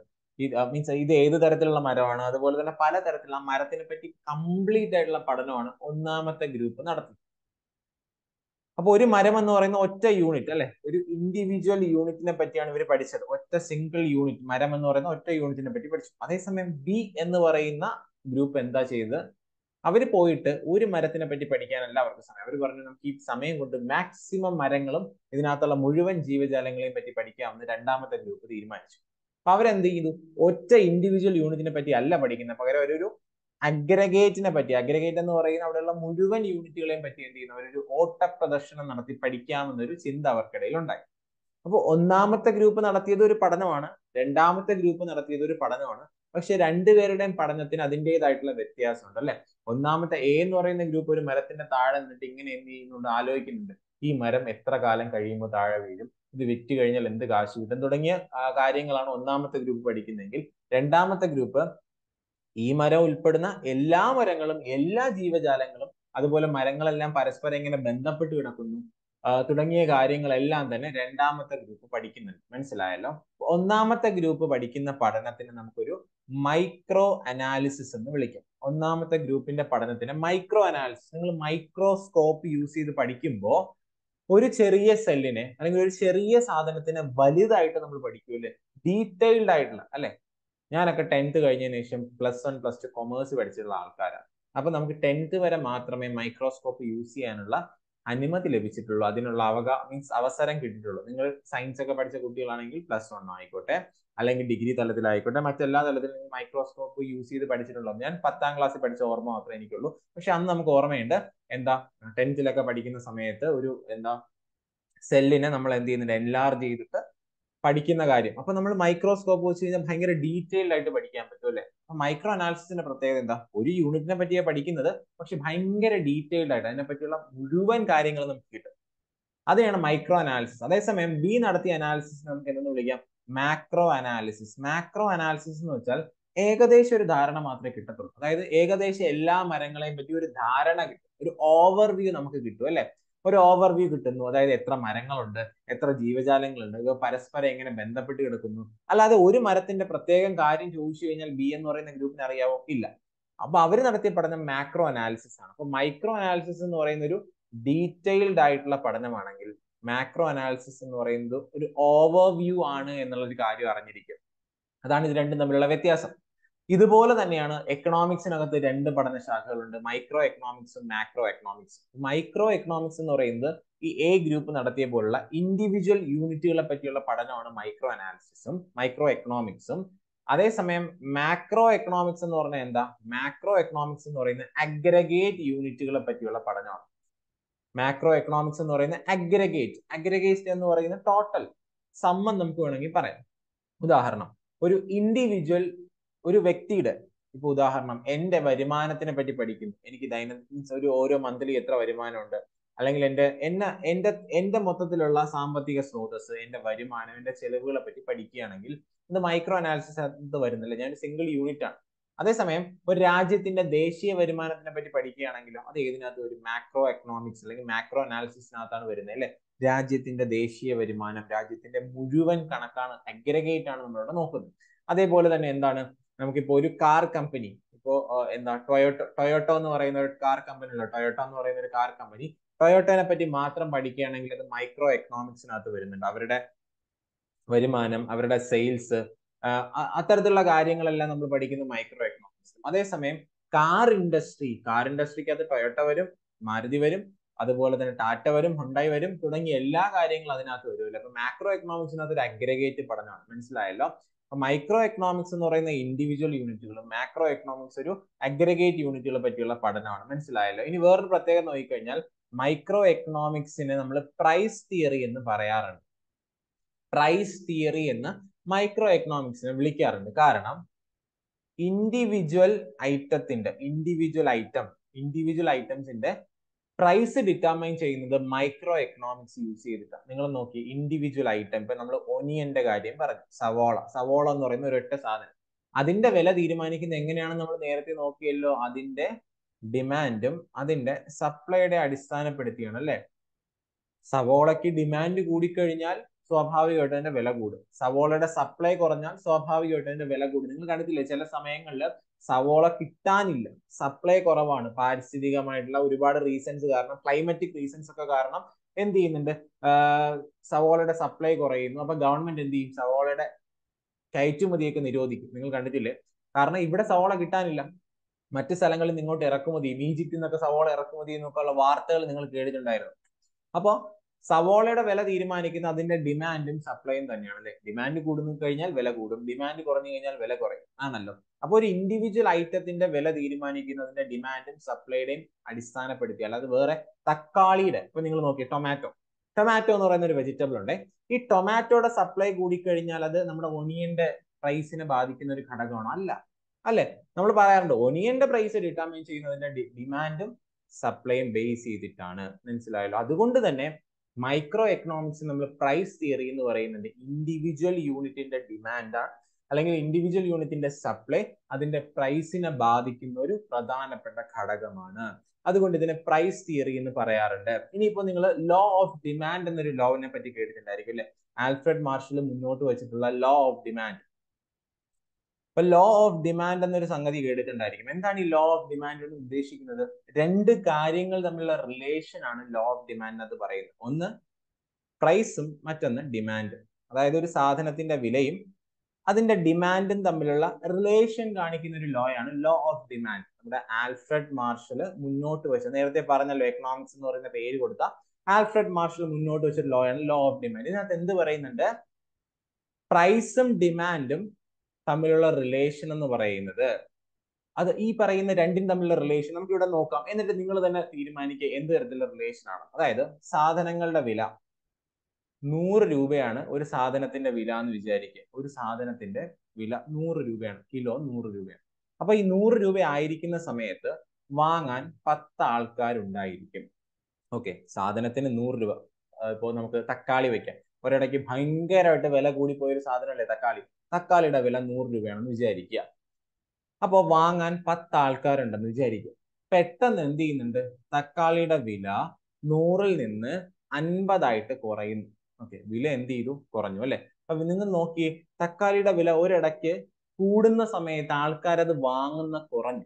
മീൻസ് ഇത് ഏത് തരത്തിലുള്ള മരമാണ്? അതുപോലെ തന്നെ പല തരത്തിലുള്ള മരത്തിനെ പറ്റി കംപ്ലീറ്റ് ആയിട്ടുള്ള പഠനമാണ് ഒന്നാമത്തെ ഗ്രൂപ്പ് നടത്തുന്നത് അപ്പൊ ഒരു മരം എന്ന് പറയുന്ന ഒറ്റ യൂണിറ്റ് അല്ലെ? ഒരു ഇൻഡിവിജ്വൽ യൂണിറ്റിനെ പറ്റിയാണ് ഇവർ പഠിച്ചത്. ഒറ്റ സിംഗിൾ യൂണിറ്റ് മരം എന്ന് പറയുന്ന ഒറ്റ യൂണിറ്റിനെ പറ്റി പഠിച്ചു. അതേസമയം ബി എന്ന് പറയുന്ന ഗ്രൂപ്പ് എന്താ ചെയ്തത്? അവർ പോയിട്ട് ഒരു മരത്തിനെ പറ്റി പഠിക്കാനല്ല അവർക്ക് സമയം. അവർ പറഞ്ഞു നമുക്ക് ഈ സമയം കൊണ്ട് മാക്സിമം മരങ്ങളും ഇതിനകത്തുള്ള മുഴുവൻ ജീവജാലങ്ങളെയും പറ്റി പഠിക്കാമെന്ന് രണ്ടാമത്തെ ഗ്രൂപ്പ് തീരുമാനിച്ചു. അവരെന്ത് ചെയ്തു? ഒറ്റ ഇൻഡിവിജ്വൽ യൂണിറ്റിനെ പറ്റി അല്ല പഠിക്കുന്നത്. പകരം അവരൊരു അഗ്രഗേറ്റിനെ പറ്റി. അഗ്രഗേറ്റ് എന്ന് പറയുന്ന അവിടെയുള്ള മുഴുവൻ യൂണിറ്റുകളെയും പറ്റി എന്ത് ചെയ്യുന്നു? അവരൊരു ഓട്ട പ്രദർശനം നടത്തി പഠിക്കാമെന്നൊരു ചിന്ത അവർക്കിടയിൽ ഉണ്ടായി അപ്പോൾ ഒന്നാമത്തെ ഗ്രൂപ്പ് നടത്തിയത് ഒരു പഠനമാണ്. രണ്ടാമത്തെ ഗ്രൂപ്പ് നടത്തിയത് ഒരു പഠനമാണ്. പക്ഷെ രണ്ടുപേരുടെയും പഠനത്തിന് അതിന്റെതായിട്ടുള്ള വ്യത്യാസമുണ്ട് അല്ലെ? ഒന്നാമത്തെ എ എന്ന് പറയുന്ന ഗ്രൂപ്പ് ഒരു മരത്തിന്റെ താഴെ നിന്നിട്ട് ഇങ്ങനെ എന്ത് ചെയ്യുന്നുണ്ട്? ആലോചിക്കുന്നുണ്ട്. ഈ മരം എത്ര കാലം കഴിയുമ്പോൾ താഴെ വീഴും? ഇത് വിറ്റ് കഴിഞ്ഞാൽ എന്ത് കാശ് കിട്ടും തുടങ്ങിയ കാര്യങ്ങളാണ് ഒന്നാമത്തെ ഗ്രൂപ്പ് പഠിക്കുന്നതെങ്കിൽ രണ്ടാമത്തെ ഗ്രൂപ്പ് ഈ മരം ഉൾപ്പെടുന്ന എല്ലാ മരങ്ങളും എല്ലാ ജീവജാലങ്ങളും അതുപോലെ മരങ്ങളെല്ലാം പരസ്പരം എങ്ങനെ ബന്ധപ്പെട്ട് കിടക്കുന്നു തുടങ്ങിയ കാര്യങ്ങളെല്ലാം തന്നെ രണ്ടാമത്തെ ഗ്രൂപ്പ് പഠിക്കുന്നുണ്ട് മനസ്സിലായല്ലോ? ഒന്നാമത്തെ ഗ്രൂപ്പ് പഠിക്കുന്ന പഠനത്തിന് നമുക്കൊരു മൈക്രോ അനാലിസിസ് എന്ന് വിളിക്കാം. ഒന്നാമത്തെ ഗ്രൂപ്പിന്റെ പഠനത്തിന് മൈക്രോ അനാലിസിസ്. നിങ്ങൾ മൈക്രോസ്കോപ്പ് യൂസ് ചെയ്ത് പഠിക്കുമ്പോൾ ഒരു ചെറിയ സെല്ലിനെ അല്ലെങ്കിൽ ഒരു ചെറിയ സാധനത്തിനെ വലുതായിട്ട് നമ്മൾ പഠിക്കൂലേ ഡീറ്റെയിൽഡ് ആയിട്ടുള്ള അല്ലെ? ഞാനൊക്കെ ടെൻത്ത് കഴിഞ്ഞതിന് ശേഷം plus one plus two commerce പഠിച്ചിട്ടുള്ള ആൾക്കാരാണ്. അപ്പൊ നമുക്ക് ടെൻത്ത് വരെ മാത്രമേ മൈക്രോസ്കോപ്പ് യൂസ് ചെയ്യാനുള്ള അനുമതി ലഭിച്ചിട്ടുള്ളൂ. അതിനുള്ള അവകാ മീൻസ് അവസരം കിട്ടിയിട്ടുള്ളൂ. നിങ്ങൾ സയൻസ് ഒക്കെ പഠിച്ച കുട്ടികളാണെങ്കിൽ പ്ലസ് വൺ ആയിക്കോട്ടെ അല്ലെങ്കിൽ ഡിഗ്രി തലത്തിലായിക്കോട്ടെ മറ്റെല്ലാ തലത്തിലും മൈക്രോസ്കോപ്പ് യൂസ് ചെയ്ത് പഠിച്ചിട്ടുള്ളൂ ഞാൻ പത്താം ക്ലാസ്സിൽ പഠിച്ച ഓർമ്മ മാത്രമേ എനിക്കുള്ളൂ. പക്ഷെ അന്ന് നമുക്ക് ഓർമ്മയുണ്ട് എന്താ ടെൻത്തിലൊക്കെ പഠിക്കുന്ന സമയത്ത് ഒരു എന്താ സെല്ലിനെ നമ്മൾ എന്ത് ചെയ്യുന്നുണ്ട് എൻലാർജ് ചെയ്തിട്ട് പഠിക്കുന്ന കാര്യം. അപ്പൊ നമ്മൾ മൈക്രോസ്കോപ്പ് വെച്ച് കഴിഞ്ഞാൽ ഭയങ്കര ഡീറ്റെയിൽഡ് ആയിട്ട് പഠിക്കാൻ പറ്റും അല്ലെ? അപ്പൊ മൈക്രോ അനാലിസിന്റെ പ്രത്യേകത എന്താ? ഒരു യൂണിറ്റിനെ പറ്റിയാ പഠിക്കുന്നത് പക്ഷെ ഭയങ്കര ഡീറ്റെയിൽഡ് ആയിട്ട് അതിനെ പറ്റിയുള്ള മുഴുവൻ കാര്യങ്ങൾ നമുക്ക് കിട്ടും. അതാണ് മൈക്രോ അനാലിസിസ് അതേസമയം ബി നടത്തിയ അനാലിസിസ് നമുക്ക് എന്തെന്ന് വിളിക്കാം? മാക്രോ അനാലിസിസ് മാക്രോ അനാലിസിസ് എന്ന് വെച്ചാൽ ഏകദേശം ഒരു ധാരണ മാത്രമേ കിട്ടത്തുള്ളൂ. അതായത് ഏകദേശം എല്ലാ മരങ്ങളെയും പറ്റി ഒരു ധാരണ കിട്ടും. ഒരു ഓവർവ്യൂ നമുക്ക് കിട്ടും അല്ലെ? ഒരു ഓവർവ്യൂ കിട്ടുന്നു. അതായത് എത്ര മരങ്ങളുണ്ട് എത്ര ജീവജാലങ്ങളുണ്ട് ഇവ പരസ്പരം എങ്ങനെ ബന്ധപ്പെട്ട് കിടക്കുന്നു. അല്ലാതെ ഒരു മരത്തിന്റെ പ്രത്യേകം കാര്യം ചോദിച്ചു കഴിഞ്ഞാൽ ബി എന്ന് പറയുന്ന ഗ്രൂപ്പിന് അറിയാവോ? ഇല്ല. അപ്പൊ അവർ നടത്തിയ പഠനം മാക്രോ അനാലിസിസ് ആണ്. അപ്പൊ മൈക്രോ അനാലിസിസ് എന്ന് പറയുന്ന ഒരു ഡീറ്റെയിൽഡ് ആയിട്ടുള്ള പഠനമാണെങ്കിൽ മാക്രോ അനാലിസിസ് എന്ന് പറയുന്നത് ഒരു ഓവർവ്യൂ ആണ് എന്നുള്ള ഒരു കാര്യം അറിഞ്ഞിരിക്കും. അതാണ് ഇത് രണ്ടും തമ്മിലുള്ള വ്യത്യാസം. ഇതുപോലെ തന്നെയാണ് എക്കണോമിക്സിനകത്ത് രണ്ട് പഠനശാഖകളുണ്ട്. മൈക്രോ എക്കണോമിക്സും മാക്രോ എക്കണോമിക്സും മൈക്രോ എക്കണോമിക്സ് എന്ന് പറയുന്നത് ഈ എ ഗ്രൂപ്പ് നടത്തിയ പോലുള്ള ഇൻഡിവിജ്വൽ യൂണിറ്റുകളെ പറ്റിയുള്ള പഠനമാണ് മൈക്രോ അനാലിസിസും മൈക്രോ എക്കണോമിക്സും അതേസമയം മാക്രോ എക്കണോമിക്സ് എന്ന് പറഞ്ഞാൽ എന്താ? മാക്രോ എക്കണോമിക്സ് എന്ന് പറയുന്നത് അഗ്രഗേറ്റ് യൂണിറ്റുകളെ പറ്റിയുള്ള പഠനമാണ്. മാക്രോ എക്കണോമിക്സ് എന്ന് പറയുന്നത് അഗ്രഗേറ്റ് അഗ്രഗേറ്റ് എന്ന് പറയുന്ന ടോട്ടൽ സമ്മം നമുക്ക് വേണമെങ്കിൽ പറയാം. ഉദാഹരണം ഒരു ഇൻഡിവിജ്വൽ ഒരു വ്യക്തിയുടെ ഇപ്പൊ ഉദാഹരണം എന്റെ വരുമാനത്തിനെ പറ്റി പഠിക്കുന്നു. എനിക്ക് ദൈനംദിന ഒരു ഓരോ മന്ത്ലി എത്ര വരുമാനമുണ്ട്? അല്ലെങ്കിൽ എന്റെ എന്നെ എന്റെ എന്റെ മൊത്തത്തിലുള്ള സാമ്പത്തിക സ്രോതസ് എന്റെ വരുമാനം എന്റെ ചെലവുകളെ പറ്റി പഠിക്കുകയാണെങ്കിൽ ഇത് മൈക്രോ അനാലിസിസ് അത് വരുന്നില്ല. ഞാൻ സിംഗിൾ യൂണിറ്റ് ആണ്. അതേസമയം ഒരു രാജ്യത്തിന്റെ ദേശീയ വരുമാനത്തിനെ പറ്റി പഠിക്കുകയാണെങ്കിലും അത് ഏതിനകത്ത് ഒരു മാക്രോ എക്കണോമിക്സ് അല്ലെങ്കിൽ മാക്രോ അനാലിസിസിനകത്താണ് വരുന്നത് അല്ലെ? രാജ്യത്തിന്റെ ദേശീയ വരുമാനം രാജ്യത്തിന്റെ മുഴുവൻ കണക്കാണ് അഗ്രഗേറ്റ് ആണ് നമ്മളിവിടെ നോക്കുന്നത്. അതേപോലെ തന്നെ എന്താണ്? നമുക്കിപ്പോ ഒരു കാർ കമ്പനി ഇപ്പോ എന്താ ടൊയോട്ടോ ടൊയോട്ടോ എന്ന് പറയുന്ന ഒരു കാർ കമ്പനി ഉള്ള ടൊയോട്ടോ എന്ന് പറയുന്ന ഒരു കാർ കമ്പനി ടൊയോട്ടോനെ പറ്റി മാത്രം പഠിക്കുകയാണെങ്കിൽ അത് മൈക്രോ എക്കണോമിക്സിനകത്ത് വരുന്നുണ്ട്. അവരുടെ വരുമാനം അവരുടെ സെയിൽസ് അത്തരത്തിലുള്ള കാര്യങ്ങളെല്ലാം നമ്മൾ പഠിക്കുന്നത് മൈക്രോ എക്കണോമിക്സ് അതേസമയം കാർ ഇൻഡസ്ട്രി കാർ ഇൻഡസ്ട്രിക്ക് അത് ടൊയോട്ട വരും മാരുതി വരും അതുപോലെ തന്നെ ടാറ്റ വരും ഹുണ്ടായി വരും തുടങ്ങിയ എല്ലാ കാര്യങ്ങളും അതിനകത്ത് വരുമല്ലോ. അപ്പൊ മാക്രോ എക്കണോമിക്സിനകത്ത് ഒരു അഗ്രഗേറ്റ് പഠനമാണ്. മനസ്സിലായല്ലോ? മൈക്രോ എക്കണോമിക്സ് എന്ന് പറയുന്ന ഇൻഡിവിജ്വൽ യൂണിറ്റുകളും മാക്രോ എക്കണോമിക്സ് ഒരു അഗ്രഗേറ്റ് യൂണിറ്റുകളെ പറ്റിയുള്ള പഠനമാണ്. മനസ്സിലായല്ലോ? ഇനി വേറൊരു പ്രത്യേകത നോക്കിക്കഴിഞ്ഞാൽ മൈക്രോ എക്കണോമിക്സിനെ നമ്മൾ പ്രൈസ് തിയറി എന്ന് പറയാറുണ്ട്. പ്രൈസ് തിയറി എന്ന് മൈക്രോ എക്കണോമിക്സിനെ വിളിക്കാറുണ്ട്. കാരണം ഇൻഡിവിജ്വൽ ഐറ്റത്തിന്റെ ഇൻഡിവിജ്വൽ ഐറ്റം ഇൻഡിവിജ്വൽ ഐറ്റംസിന്റെ പ്രൈസ് ഡിറ്റർമൈൻ ചെയ്യുന്നത് മൈക്രോ എക്കണോമിക്സ് യൂസ് ചെയ്തിട്ടാണ് നിങ്ങൾ നോക്കി ഇൻഡിവിജ്വൽ ഐറ്റം ഇപ്പൊ നമ്മൾ ഒനിയന്റെ കാര്യം പറഞ്ഞു. സവോള. സവോള എന്ന് പറയുന്ന ഒരൊറ്റ സാധനം. അതിന്റെ വില തീരുമാനിക്കുന്നത് എങ്ങനെയാണെന്ന് നമ്മൾ നേരത്തെ നോക്കിയല്ലോ. അതിന്റെ ഡിമാൻഡും അതിന്റെ സപ്ലൈയുടെ അടിസ്ഥാനപ്പെടുത്തിയാണ് അല്ലെ? സവോളയ്ക്ക് ഡിമാൻഡ് കൂടിക്കഴിഞ്ഞാൽ സ്വാഭാവികമായിട്ട് അതിന്റെ വില കൂടും. സവോളയുടെ സപ്ലൈ കുറഞ്ഞാൽ സ്വാഭാവികമായിട്ട് അതിന്റെ വില കൂടും. നിങ്ങൾ കണ്ടിട്ടില്ലേ? ചില സമയങ്ങളിൽ സവോള കിട്ടാനില്ല. സപ്ലൈ കുറവാണ്. പാരിസ്ഥിതികമായിട്ടുള്ള ഒരുപാട് റീസൺസ് കാരണം ക്ലൈമറ്റിക് റീസൺസ് ഒക്കെ കാരണം എന്ത് ചെയ്യുന്നുണ്ട്? സവോളയുടെ സപ്ലൈ കുറയുന്നു. അപ്പൊ ഗവൺമെന്റ് എന്ത് ചെയ്യും? സവോളയുടെ കയറ്റുമതിയൊക്കെ നിരോധിക്കും. നിങ്ങൾ കണ്ടിട്ടില്ലേ? കാരണം ഇവിടെ സവോള കിട്ടാനില്ല. മറ്റു സ്ഥലങ്ങളിൽ നിങ്ങോട്ട് ഇറക്കുമതി. ഈജിപ്തിൽ നിന്നൊക്കെ സവോള ഇറക്കുമതി എന്നൊക്കെ ഉള്ള വാർത്തകൾ നിങ്ങൾ കേട്ടിട്ടുണ്ടായിരുന്നു. അപ്പോ സവോളയുടെ വില തീരുമാനിക്കുന്നത് അതിന്റെ ഡിമാൻഡും സപ്ലൈയും തന്നെയാണ് അല്ലെ? ഡിമാൻഡ് കൂടുന്നു കഴിഞ്ഞാൽ വില കൂടും ഡിമാൻഡ് കുറഞ്ഞു കഴിഞ്ഞാൽ വില കുറയും. ആണല്ലോ? അപ്പൊ ഒരു ഇൻഡിവിജ്വൽ ഐറ്റത്തിന്റെ വില തീരുമാനിക്കുന്നതിന്റെ ഡിമാൻഡും സപ്ലൈയുടെയും അടിസ്ഥാനപ്പെടുത്തി അല്ലാതെ വേറെ തക്കാളിയുടെ ഇപ്പൊ നിങ്ങൾ നോക്കി ടൊമാറ്റോ. ടൊമാറ്റോ എന്ന് പറയുന്ന ഒരു വെജിറ്റബിൾ ഉണ്ട്. ഈ ടൊമാറ്റോയുടെ സപ്ലൈ കൂടിക്കഴിഞ്ഞാൽ അത് നമ്മുടെ ഒനിയന്റെ പ്രൈസിനെ ബാധിക്കുന്ന ഒരു ഘടകമാണോ. അല്ല അല്ലെ? നമ്മൾ പറയാറുണ്ട് ഒനിയന്റെ പ്രൈസ് ഡിറ്റർമൈൻ ചെയ്യുന്നതിന്റെ ഡിമാൻഡും സപ്ലൈയും ബേസ് ചെയ്തിട്ടാണ്. മനസ്സിലായല്ലോ? അതുകൊണ്ട് തന്നെ മൈക്രോ എക്കണോമിക്സ് നമ്മൾ പ്രൈസ് തിയറി എന്ന് പറയുന്നുണ്ട്. ഇൻഡിവിജ്വൽ യൂണിറ്റിന്റെ ഡിമാൻഡാണ് അല്ലെങ്കിൽ ഇൻഡിവിജ്വൽ യൂണിറ്റിന്റെ സപ്ലൈ അതിന്റെ പ്രൈസിനെ ബാധിക്കുന്ന ഒരു പ്രധാനപ്പെട്ട ഘടകമാണ്. അതുകൊണ്ട് ഇതിനെ പ്രൈസ് തിയറി എന്ന് പറയാറുണ്ട്. ഇനിയിപ്പോ നിങ്ങൾ ലോ ഓഫ് ഡിമാൻഡ് എന്നൊരു ലോവിനെ പറ്റി കേട്ടിട്ടുണ്ടായിരിക്കും അല്ലെ? ആൽഫ്രഡ് മാർഷൽ മുന്നോട്ട് വെച്ചിട്ടുള്ള ലോ ഓഫ് ഡിമാൻഡ് ഇപ്പൊ ലോ ഓഫ് ഡിമാൻഡ് എന്നൊരു സംഗതി കേട്ടിട്ടുണ്ടായിരിക്കും. എന്താണ് ഈ ലോ ഓഫ് ഡിമാൻഡ് എന്ന് ഉദ്ദേശിക്കുന്നത്? രണ്ട് കാര്യങ്ങൾ തമ്മിലുള്ള റിലേഷൻ ആണ് ലോ ഓഫ് ഡിമാൻഡ് എന്ന് പറയുന്നത്. ഒന്ന് പ്രൈസും മറ്റൊന്ന് ഡിമാൻഡ് അതായത് ഒരു സാധനത്തിന്റെ വിലയും അതിന്റെ ഡിമാൻഡും തമ്മിലുള്ള റിലേഷൻ കാണിക്കുന്ന ഒരു ലോ ആണ് ലോ ഓഫ് ഡിമാൻഡ് നമ്മുടെ ആൽഫ്രഡ് മാർഷൽ മുന്നോട്ട് വെച്ച നേരത്തെ പറഞ്ഞല്ലോ എക്കണോമിക്സ് എന്ന് പറയുന്ന പേര് കൊടുത്ത ആൽഫ്രഡ് മാർഷൽ മുന്നോട്ട് വെച്ച ലോ ആണ് ലോ ഓഫ് ഡിമാൻഡ് ഇതിനകത്ത് എന്ത് പറയുന്നുണ്ട്? പ്രൈസും ഡിമാൻഡും തമ്മിലുള്ള റിലേഷൻ എന്ന് പറയുന്നത് അത് ഈ പറയുന്ന രണ്ടും തമ്മിലുള്ള റിലേഷൻ നമുക്ക് ഇവിടെ നോക്കാം. എന്നിട്ട് നിങ്ങൾ തന്നെ തീരുമാനിക്കുക എന്ത് തരത്തിലുള്ള റിലേഷൻ ആണ്. അതായത് സാധനങ്ങളുടെ വില. നൂറ് രൂപയാണ് ഒരു സാധനത്തിന്റെ വില എന്ന് വിചാരിക്കുക. ഒരു സാധനത്തിന്റെ വില നൂറ് രൂപയാണ്. കിലോ നൂറ് രൂപയാണ്. അപ്പൊ ഈ നൂറ് രൂപ ആയിരിക്കുന്ന സമയത്ത് വാങ്ങാൻ പത്ത് ആൾക്കാരുണ്ടായിരിക്കും. ഓക്കെ സാധനത്തിന് നൂറ് രൂപ. ഇപ്പോൾ നമുക്ക് തക്കാളി വെക്കാം. ഒരിടയ്ക്ക് ഭയങ്കരമായിട്ട് വില കൂടിപ്പോയ ഒരു സാധനമല്ലേ തക്കാളി? തക്കാളിയുടെ വില നൂറ് രൂപയാണെന്ന് വിചാരിക്കുക. അപ്പോൾ വാങ്ങാൻ പത്ത് ആൾക്കാരുണ്ടെന്ന് വിചാരിക്കുക പെട്ടെന്ന് എന്ത് ചെയ്യുന്നുണ്ട്? തക്കാളിയുടെ വില നൂറിൽ നിന്ന് അൻപതായിട്ട് കുറയുന്നു. ഓക്കെ വില എന്ത് ചെയ്തു? കുറഞ്ഞു അല്ലെ? അപ്പൊ നിങ്ങൾ നോക്കി തക്കാളിയുടെ വില ഒരിടയ്ക്ക് കൂടുന്ന സമയത്ത് ആൾക്കാരത് വാങ്ങുന്ന കുറഞ്ഞു.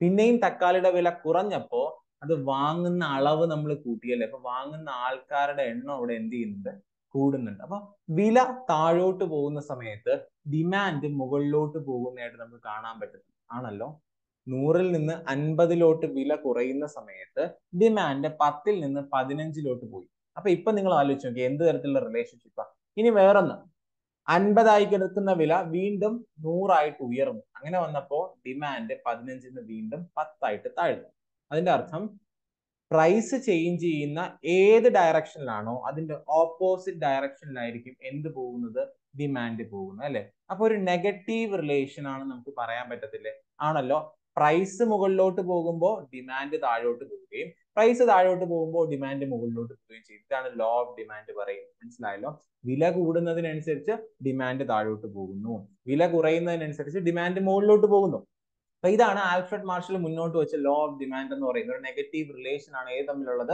പിന്നെയും തക്കാളിയുടെ വില കുറഞ്ഞപ്പോ അത് വാങ്ങുന്ന അളവ് നമ്മൾ കൂട്ടിയല്ലേ? അപ്പൊ വാങ്ങുന്ന ആൾക്കാരുടെ എണ്ണം അവിടെ എന്ത് ചെയ്യുന്നുണ്ട്? കൂടുന്നുണ്ട്. അപ്പൊ വില താഴോട്ട് പോകുന്ന സമയത്ത് ഡിമാൻഡ് മുകളിലോട്ട് പോകുന്നതായിട്ട് നമുക്ക് കാണാൻ പറ്റും. ആണല്ലോ? നൂറിൽ നിന്ന് അൻപതിലോട്ട് വില കുറയുന്ന സമയത്ത് ഡിമാൻഡ് പത്തിൽ നിന്ന് പതിനഞ്ചിലോട്ട് പോയി. അപ്പൊ ഇപ്പൊ നിങ്ങൾ ആലോചിച്ച് നോക്കി എന്ത് തരത്തിലുള്ള റിലേഷൻഷിപ്പാ ഇനി വേറൊന്ന്. അൻപതായി കിടക്കുന്ന വില വീണ്ടും നൂറായിട്ട് ഉയർന്നു. അങ്ങനെ വന്നപ്പോൾ ഡിമാൻഡ് പതിനഞ്ചിൽ നിന്ന് വീണ്ടും പത്തായിട്ട് താഴ്ന്നു. അതിന്റെ അർത്ഥം പ്രൈസ് ചേഞ്ച് ചെയ്യുന്ന ഏത് ഡയറക്ഷനിലാണോ അതിന്റെ ഓപ്പോസിറ്റ് ഡയറക്ഷനിലായിരിക്കും എന്ത് പോകുന്നത്? ഡിമാൻഡ് പോകുന്നത് അല്ലെ? അപ്പൊ ഒരു നെഗറ്റീവ് റിലേഷൻ ആണ് നമുക്ക് പറയാൻ പറ്റത്തില്ലേ? ആണല്ലോ? പ്രൈസ് മുകളിലോട്ട് പോകുമ്പോൾ ഡിമാൻഡ് താഴോട്ട് പോവുകയും പ്രൈസ് താഴോട്ട് പോകുമ്പോൾ ഡിമാൻഡ് മുകളിലോട്ട് പോവുകയും ചെയ്യും. ഇതാണ് ലോ ഓഫ് ഡിമാൻഡ് പറയുന്നത്. മനസ്സിലായല്ലോ? വില കൂടുന്നതിനനുസരിച്ച് ഡിമാൻഡ് താഴോട്ട് പോകുന്നു. വില കുറയുന്നതിനനുസരിച്ച് ഡിമാൻഡ് മുകളിലോട്ട് പോകുന്നു. അപ്പൊ ഇതാണ് ആൽഫ്രഡ് മാർഷൽ മുന്നോട്ട് വെച്ച ലോ ഓഫ് ഡിമാൻഡ് എന്ന് പറയുന്നത്. ഒരു നെഗറ്റീവ് റിലേഷൻ ആണ് ഏത് തമ്മിലുള്ളത്.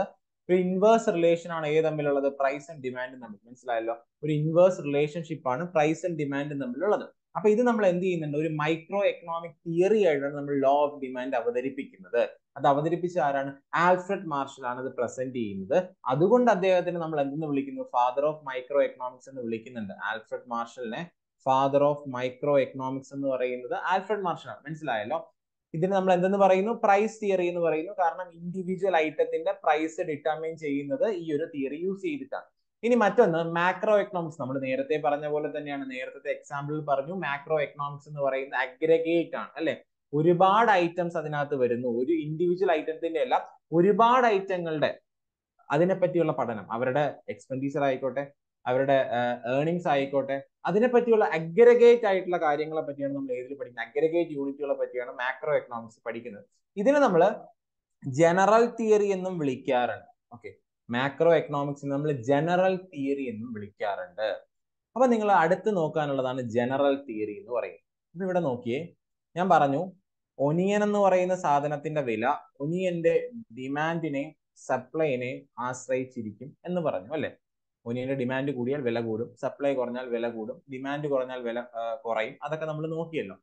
ഒരു ഇൻവേഴ്സ് റിലേഷൻ ആണ് ഏത് തമ്മിലുള്ളത്. പ്രൈസ് ആൻഡ് ഡിമാൻഡ് തമ്മിൽ മനസ്സിലായല്ലോ? ഒരു ഇൻവേഴ്സ് റിലേഷൻഷിപ്പ് ആണ് പ്രൈസ് ആൻഡ് ഡിമാൻഡ് തമ്മിലുള്ളത്. അപ്പൊ ഇത് നമ്മൾ എന്ത് ചെയ്യുന്നുണ്ട്? ഒരു മൈക്രോ എക്കണോമിക് തിയറി ആയിട്ടാണ് നമ്മൾ ലോ ഓഫ് ഡിമാൻഡ് അവതരിപ്പിക്കുന്നത്. അത് അവതരിപ്പിച്ച ആരാണ്? ആൽഫ്രഡ് മാർഷൽ ആണ് അത് പ്രസന്റ് ചെയ്യുന്നത്. അതുകൊണ്ട് അദ്ദേഹത്തിന് നമ്മൾ എന്തെന്ന് വിളിക്കുന്നു? ഫാദർ ഓഫ് മൈക്രോ എക്കണോമിക്സ് എന്ന് വിളിക്കുന്നുണ്ട് ആൽഫ്രഡ് മാർഷലിനെ. ഫാദർ ഓഫ് മൈക്രോ എക്കണോമിക്സ് എന്ന് പറയുന്നത് ആൽഫ്രഡ് മാർഷൽ ആണ് മനസ്സിലായല്ലോ? ഇതിന് നമ്മൾ എന്തെന്ന് പറയുന്നു? പ്രൈസ് തിയറി എന്ന് പറയുന്നു. കാരണം ഇൻഡിവിജ്വൽ ഐറ്റത്തിന്റെ പ്രൈസ് ഡിറ്റർമൈൻ ചെയ്യുന്നത് ഈ ഒരു തിയറി യൂസ് ചെയ്തിട്ടാണ്. ഇനി മറ്റൊന്ന് മാക്രോ എക്കണോമിക്സ് നമ്മൾ നേരത്തെ പറഞ്ഞ പോലെ തന്നെയാണ്. നേരത്തെ എക്സാമ്പിൾ പറഞ്ഞു മാക്രോ എക്കണോമിക്സ് എന്ന് പറയുന്നത് അഗ്രഗേറ്റ് ആണ് അല്ലെ? ഒരുപാട് ഐറ്റംസ് അതിനകത്ത് വരുന്നു. ഒരു ഇൻഡിവിജ്വൽ ഐറ്റത്തിന്റെ അല്ല ഒരുപാട് ഐറ്റങ്ങളുടെ അതിനെപ്പറ്റിയുള്ള പഠനം. അവരുടെ എക്സ്പെൻഡിച്ചർ ആയിക്കോട്ടെ അവരുടെ ഏർണിങ്സ് ആയിക്കോട്ടെ അതിനെപ്പറ്റിയുള്ള അഗ്രഗേറ്റ് ആയിട്ടുള്ള കാര്യങ്ങളെ പറ്റിയാണ് നമ്മൾ ഏതിൽ പഠിക്കുന്നത്? അഗ്രഗേറ്റ് യൂണിറ്റുകളെ പറ്റിയാണ് മാക്രോ എക്കണോമിക്സ് പഠിക്കുന്നത്. ഇതിനെ നമ്മൾ ജനറൽ തിയറി എന്നും വിളിക്കാറുണ്ട്. ഓക്കെ മാക്രോ എക്കണോമിക്സ് നമ്മൾ ജനറൽ തിയറി എന്നും വിളിക്കാറുണ്ട്. അപ്പൊ നിങ്ങൾ അടുത്ത് നോക്കാനുള്ളതാണ് ജനറൽ തിയറി എന്ന് പറയുന്നത്. അപ്പൊ ഇവിടെ നോക്കിയേ. ഞാൻ പറഞ്ഞു ഒനിയൻ എന്ന് പറയുന്ന സാധനത്തിന്റെ വില ഒനിയന്റെ ഡിമാൻഡിനെ സപ്ലൈനെ ആശ്രയിച്ചിരിക്കും എന്ന് പറഞ്ഞു അല്ലെ? ഒനിയന്റെ ഡിമാൻഡ് കൂടിയാൽ വില കൂടും സപ്ലൈ കുറഞ്ഞാൽ വില കൂടും ഡിമാൻഡ് കുറഞ്ഞാൽ വില കുറയും. അതൊക്കെ നമ്മൾ നോക്കിയല്ലോ.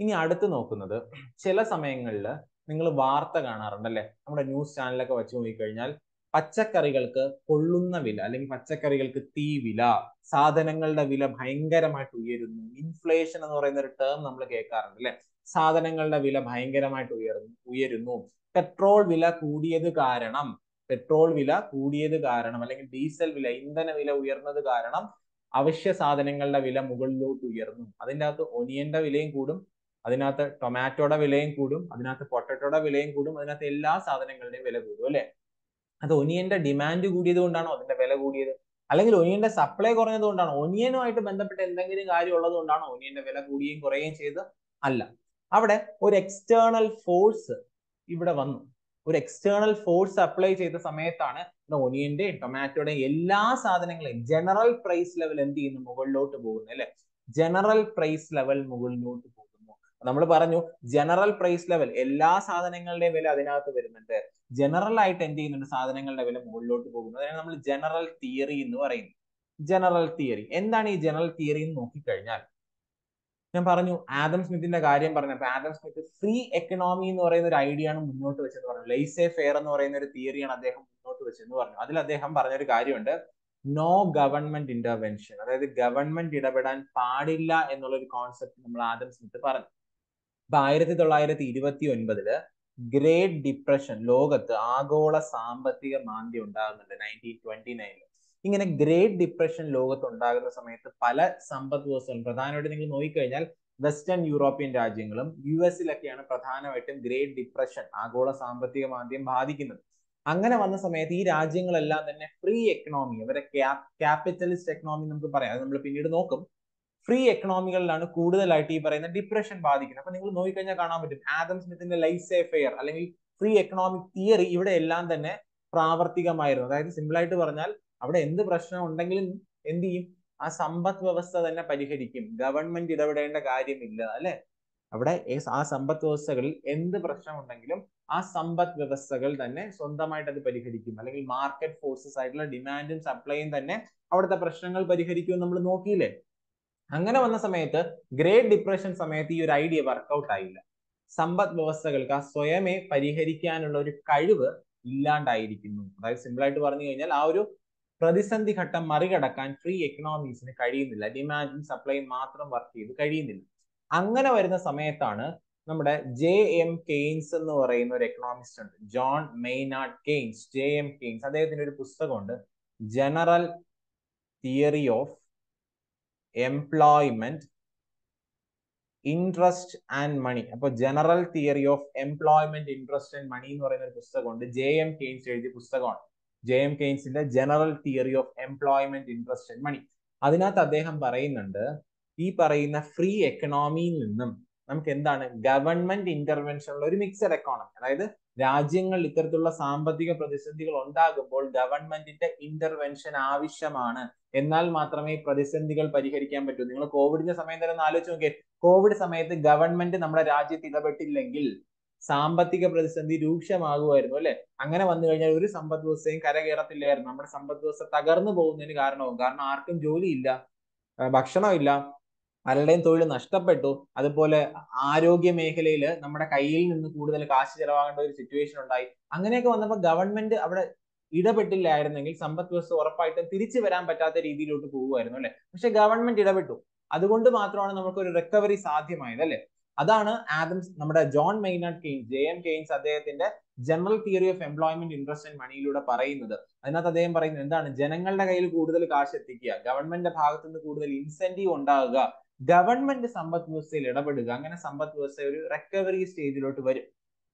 ഇനി അടുത്ത് നോക്കുന്നത് ചില സമയങ്ങളിൽ നിങ്ങൾ വാർത്ത കാണാറുണ്ട് അല്ലെ നമ്മുടെ ന്യൂസ് ചാനലൊക്കെ വെച്ച് നോക്കിക്കഴിഞ്ഞാൽ പച്ചക്കറികൾക്ക് കൊള്ളുന്ന വില അല്ലെങ്കിൽ പച്ചക്കറികൾക്ക് തീ വില സാധനങ്ങളുടെ വില ഭയങ്കരമായിട്ട് ഉയരുന്നു. ഇൻഫ്ലേഷൻ എന്ന് പറയുന്ന ഒരു ടേം നമ്മൾ കേൾക്കാറുണ്ട് അല്ലെ? സാധനങ്ങളുടെ വില ഭയങ്കരമായിട്ട് ഉയർന്നു ഉയരുന്നു. പെട്രോൾ വില കൂടിയത് കാരണം പെട്രോൾ വില കൂടിയത് കാരണം അല്ലെങ്കിൽ ഡീസൽ വില ഇന്ധന വില ഉയർന്നത് കാരണം അവശ്യ സാധനങ്ങളുടെ വില മുകളിലോട്ട് ഉയർന്നു. അതിന്റെ അകത്ത് ഒനിയന്റെ വിലയും കൂടും അതിനകത്ത് ടൊമാറ്റോയുടെ വിലയും കൂടും അതിനകത്ത് പൊട്ടറ്റോയുടെ വിലയും കൂടും അതിനകത്ത് എല്ലാ സാധനങ്ങളുടെയും വില കൂടും അല്ലെ? അത് ഒനിയന്റെ ഡിമാൻഡ് കൂടിയത് കൊണ്ടാണോ അതിന്റെ വില കൂടിയത്? അല്ലെങ്കിൽ ഒനിയന്റെ സപ്ലൈ കുറഞ്ഞത് കൊണ്ടാണോ? ഒനിയനുമായിട്ട് ബന്ധപ്പെട്ട എന്തെങ്കിലും കാര്യം ഉള്ളത് കൊണ്ടാണോ ഒനിയന്റെ വില കൂടുകയും കുറയുകയും ചെയ്ത് അല്ല. അവിടെ ഒരു എക്സ്റ്റേണൽ ഫോഴ്സ് ഇവിടെ വന്നു. ഒരു എക്സ്റ്റേണൽ ഫോഴ്സ് അപ്ലൈ ചെയ്ത സമയത്താണ് ഒനിയന്റെയും ടൊമാറ്റോയുടെയും എല്ലാ സാധനങ്ങളെയും ജനറൽ പ്രൈസ് ലെവൽ എന്ത് ചെയ്യുന്നു? മുകളിലോട്ട് പോകുന്നു അല്ലെ? ജനറൽ പ്രൈസ് ലെവൽ മുകളിലോട്ട് പോകുന്നു. നമ്മൾ പറഞ്ഞു ജനറൽ പ്രൈസ് ലെവൽ എല്ലാ സാധനങ്ങളുടെയും വില അതിനകത്ത് വരുന്നുണ്ട്. ജനറൽ ആയിട്ട് എന്ത് ചെയ്യുന്നുണ്ട്? സാധനങ്ങളുടെ വില മുകളിലോട്ട് പോകുന്നു. അതിനെ നമ്മൾ ജനറൽ തിയറി എന്ന് പറയുന്നു. ജനറൽ തിയറി എന്താണ് ഈ ജനറൽ തിയറി എന്ന് നോക്കിക്കഴിഞ്ഞാൽ ഞാൻ പറഞ്ഞു ആദം സ്മിത്തിന്റെ കാര്യം പറഞ്ഞു. അപ്പൊ ആദം സ്മിത്ത് ഫ്രീ എക്കണോമി എന്ന് പറയുന്ന ഒരു ഐഡിയ ആണ് മുന്നോട്ട് വെച്ചെന്ന് പറഞ്ഞു. ലൈസേ ഫെയർ എന്ന് പറയുന്ന ഒരു തിയറിയാണ് അദ്ദേഹം മുന്നോട്ട് വെച്ചെന്ന് പറഞ്ഞു. അതിൽ അദ്ദേഹം പറഞ്ഞൊരു കാര്യമുണ്ട്. നോ ഗവൺമെന്റ് ഇന്റർവെൻഷൻ അതായത് ഗവൺമെന്റ് ഇടപെടാൻ പാടില്ല എന്നുള്ള ഒരു കോൺസെപ്റ്റ് നമ്മൾ ആദം സ്മിത്ത് പറഞ്ഞു. ഇപ്പൊ ആയിരത്തി തൊള്ളായിരത്തി ഇരുപത്തി ഒൻപതിൽ ഗ്രേറ്റ് ഡിപ്രഷൻ ലോകത്ത് ആഗോള സാമ്പത്തിക മാന്ദ്യം ഉണ്ടാകുന്നുണ്ട്. നയന്റീൻ ട്വന്റി നയനിൽ ഇങ്ങനെ ഗ്രേറ്റ് ഡിപ്രഷൻ ലോകത്ത് ഉണ്ടാകുന്ന സമയത്ത് പല സമ്പദ് വ്യവസ്ഥകളും പ്രധാനമായിട്ട് നിങ്ങൾ നോക്കിക്കഴിഞ്ഞാൽ വെസ്റ്റേൺ യൂറോപ്യൻ രാജ്യങ്ങളും യു എസിലൊക്കെയാണ് പ്രധാനമായിട്ടും ഗ്രേറ്റ് ഡിപ്രഷൻ ആഗോള സാമ്പത്തിക മാന്ദ്യം ബാധിക്കുന്നത്. അങ്ങനെ വന്ന സമയത്ത് ഈ രാജ്യങ്ങളെല്ലാം തന്നെ ഫ്രീ എക്കണോമി അവരെ ക്യാപിറ്റലിസ്റ്റ് എക്കണോമി നമുക്ക് പറയാം. അത് നമ്മൾ പിന്നീട് നോക്കും. ഫ്രീ എക്കണോമികളിലാണ് കൂടുതലായിട്ട് ഈ പറയുന്ന ഡിപ്രഷൻ ബാധിക്കുന്നത്. അപ്പൊ നിങ്ങൾ നോക്കിക്കഴിഞ്ഞാൽ കാണാൻ പറ്റും. ആദം സ്മിത്തിന്റെ ലൈഫ് സേഫെയർ അല്ലെങ്കിൽ ഫ്രീ എക്കണോമിക് തിയറി ഇവിടെ എല്ലാം തന്നെ പ്രാവർത്തികമായിരുന്നു. അതായത് സിമ്പിളായിട്ട് പറഞ്ഞാൽ അവിടെ എന്ത് പ്രശ്നം ഉണ്ടെങ്കിലും എന്ത് ചെയ്യും? ആ സമ്പദ് വ്യവസ്ഥ തന്നെ പരിഹരിക്കും. ഗവൺമെന്റ് ഇടപെടേണ്ട കാര്യമില്ല അല്ലെ? അവിടെ ആ സമ്പദ് വ്യവസ്ഥകളിൽ എന്ത് പ്രശ്നം ഉണ്ടെങ്കിലും ആ സമ്പദ് വ്യവസ്ഥകൾ തന്നെ സ്വന്തമായിട്ട് അത് പരിഹരിക്കും. അല്ലെങ്കിൽ മാർക്കറ്റ് ഫോഴ്സസ് ആയിട്ടുള്ള ഡിമാൻഡും സപ്ലൈയും തന്നെ അവിടുത്തെ പ്രശ്നങ്ങൾ പരിഹരിക്കും നമ്മൾ നോക്കിയില്ലേ? അങ്ങനെ വന്ന സമയത്ത് ഗ്രേറ്റ് ഡിപ്രഷൻ സമയത്ത് ഈ ഒരു ഐഡിയ വർക്കൗട്ട് ആയില്ല. സമ്പദ് വ്യവസ്ഥകൾക്ക് ആ സ്വയമേ പരിഹരിക്കാനുള്ള ഒരു കഴിവ് ഇല്ലാണ്ടായിരിക്കുന്നു. അതായത് സിമ്പിൾ ആയിട്ട് പറഞ്ഞു കഴിഞ്ഞാൽ ആ ഒരു പ്രതിസന്ധി ഘട്ടം മറികടക്കാൻ ഫ്രീ എക്കണോമീസിന് കഴിയുന്നില്ല. ഡിമാൻഡും സപ്ലൈയും മാത്രം വർക്ക് ചെയ്ത് കഴിയുന്നില്ല. അങ്ങനെ വരുന്ന സമയത്താണ് നമ്മുടെ ജെ എം കെയ്ൻസ് എന്ന് പറയുന്ന ഒരു എക്കണോമിസ്റ്റ് ഉണ്ട്. John Maynard Keynes J M Keynes അദ്ദേഹത്തിന്റെ ഒരു പുസ്തകമുണ്ട്. General theory of employment interest and money അപ്പൊ general theory of employment interest and money എന്ന് പറയുന്ന ഒരു പുസ്തകമുണ്ട്. ജെ എം കെയ്ൻസ് എഴുതിയ പുസ്തകമാണ്. J M കെയ്ൻസിന്റെ general theory of employment interest and money. അതിനകത്ത് അദ്ദേഹം പറയുന്നുണ്ട് ഈ പറയുന്ന ഫ്രീ എക്കണോമിയിൽ നിന്നും നമുക്ക് എന്താണ് ഗവൺമെന്റ് ഇന്റർവെൻഷനുള്ള ഒരു മിക്സഡ് എക്കോണമി അതായത് രാജ്യങ്ങൾ ഇത്തരത്തിലുള്ള സാമ്പത്തിക പ്രതിസന്ധികൾ ഉണ്ടാകുമ്പോൾ ഗവൺമെന്റിന്റെ ഇന്റർവെൻഷൻ ആവശ്യമാണ്. എന്നാൽ മാത്രമേ പ്രതിസന്ധികൾ പരിഹരിക്കാൻ പറ്റൂ. നിങ്ങൾ കോവിഡിന്റെ സമയം തന്നെ ആലോചിച്ച് നോക്കിയാൽ കോവിഡ് സമയത്ത് ഗവൺമെന്റ് നമ്മുടെ രാജ്യത്ത് ഇടപെട്ടില്ലെങ്കിൽ സാമ്പത്തിക പ്രതിസന്ധി രൂക്ഷമാകുമായിരുന്നു അല്ലെ? അങ്ങനെ വന്നു കഴിഞ്ഞാൽ ഒരു സമ്പദ് വ്യവസ്ഥയും കരകയറത്തില്ലായിരുന്നു. നമ്മുടെ സമ്പദ് വ്യവസ്ഥ തകർന്നു പോകുന്നതിന് കാരണവും കാരണം ആർക്കും ജോലിയില്ല ഭക്ഷണമില്ല പലരുടെയും തൊഴിൽ നഷ്ടപ്പെട്ടു. അതുപോലെ ആരോഗ്യ മേഖലയിൽ നമ്മുടെ കയ്യിൽ നിന്ന് കൂടുതൽ കാശ് ചെലവാകേണ്ട ഒരു സിറ്റുവേഷൻ ഉണ്ടായി. അങ്ങനെയൊക്കെ വന്നപ്പോൾ ഗവൺമെന്റ് അവിടെ ഇടപെട്ടില്ലായിരുന്നെങ്കിൽ സമ്പദ് വ്യവസ്ഥ ഉറപ്പായിട്ടും തിരിച്ചു വരാൻ പറ്റാത്ത രീതിയിലോട്ട് പോകുമായിരുന്നു അല്ലെ? പക്ഷെ ഗവൺമെന്റ് ഇടപെട്ടു. അതുകൊണ്ട് മാത്രമാണ് നമുക്ക് ഒരു റിക്കവറി സാധ്യമായത് അല്ലെ? അതാണ് ആദംസ് നമ്മുടെ John Maynard Keynes J M Keynes അദ്ദേഹത്തിന്റെ general theory of employment interest and മണിയിലൂടെ പറയുന്നത്. അതിനകത്ത് അദ്ദേഹം പറയുന്നത് എന്താണ്? ജനങ്ങളുടെ കയ്യിൽ കൂടുതൽ കാശ് എത്തിക്കുക ഗവൺമെന്റിന്റെ ഭാഗത്തു നിന്ന് കൂടുതൽ ഇൻസെന്റീവ് ഉണ്ടാകുക ഗവൺമെന്റ് സമ്പദ് വ്യവസ്ഥയിൽ ഇടപെടുക അങ്ങനെ സമ്പദ് വ്യവസ്ഥ ഒരു റിക്കവറി സ്റ്റേജിലോട്ട് വരും.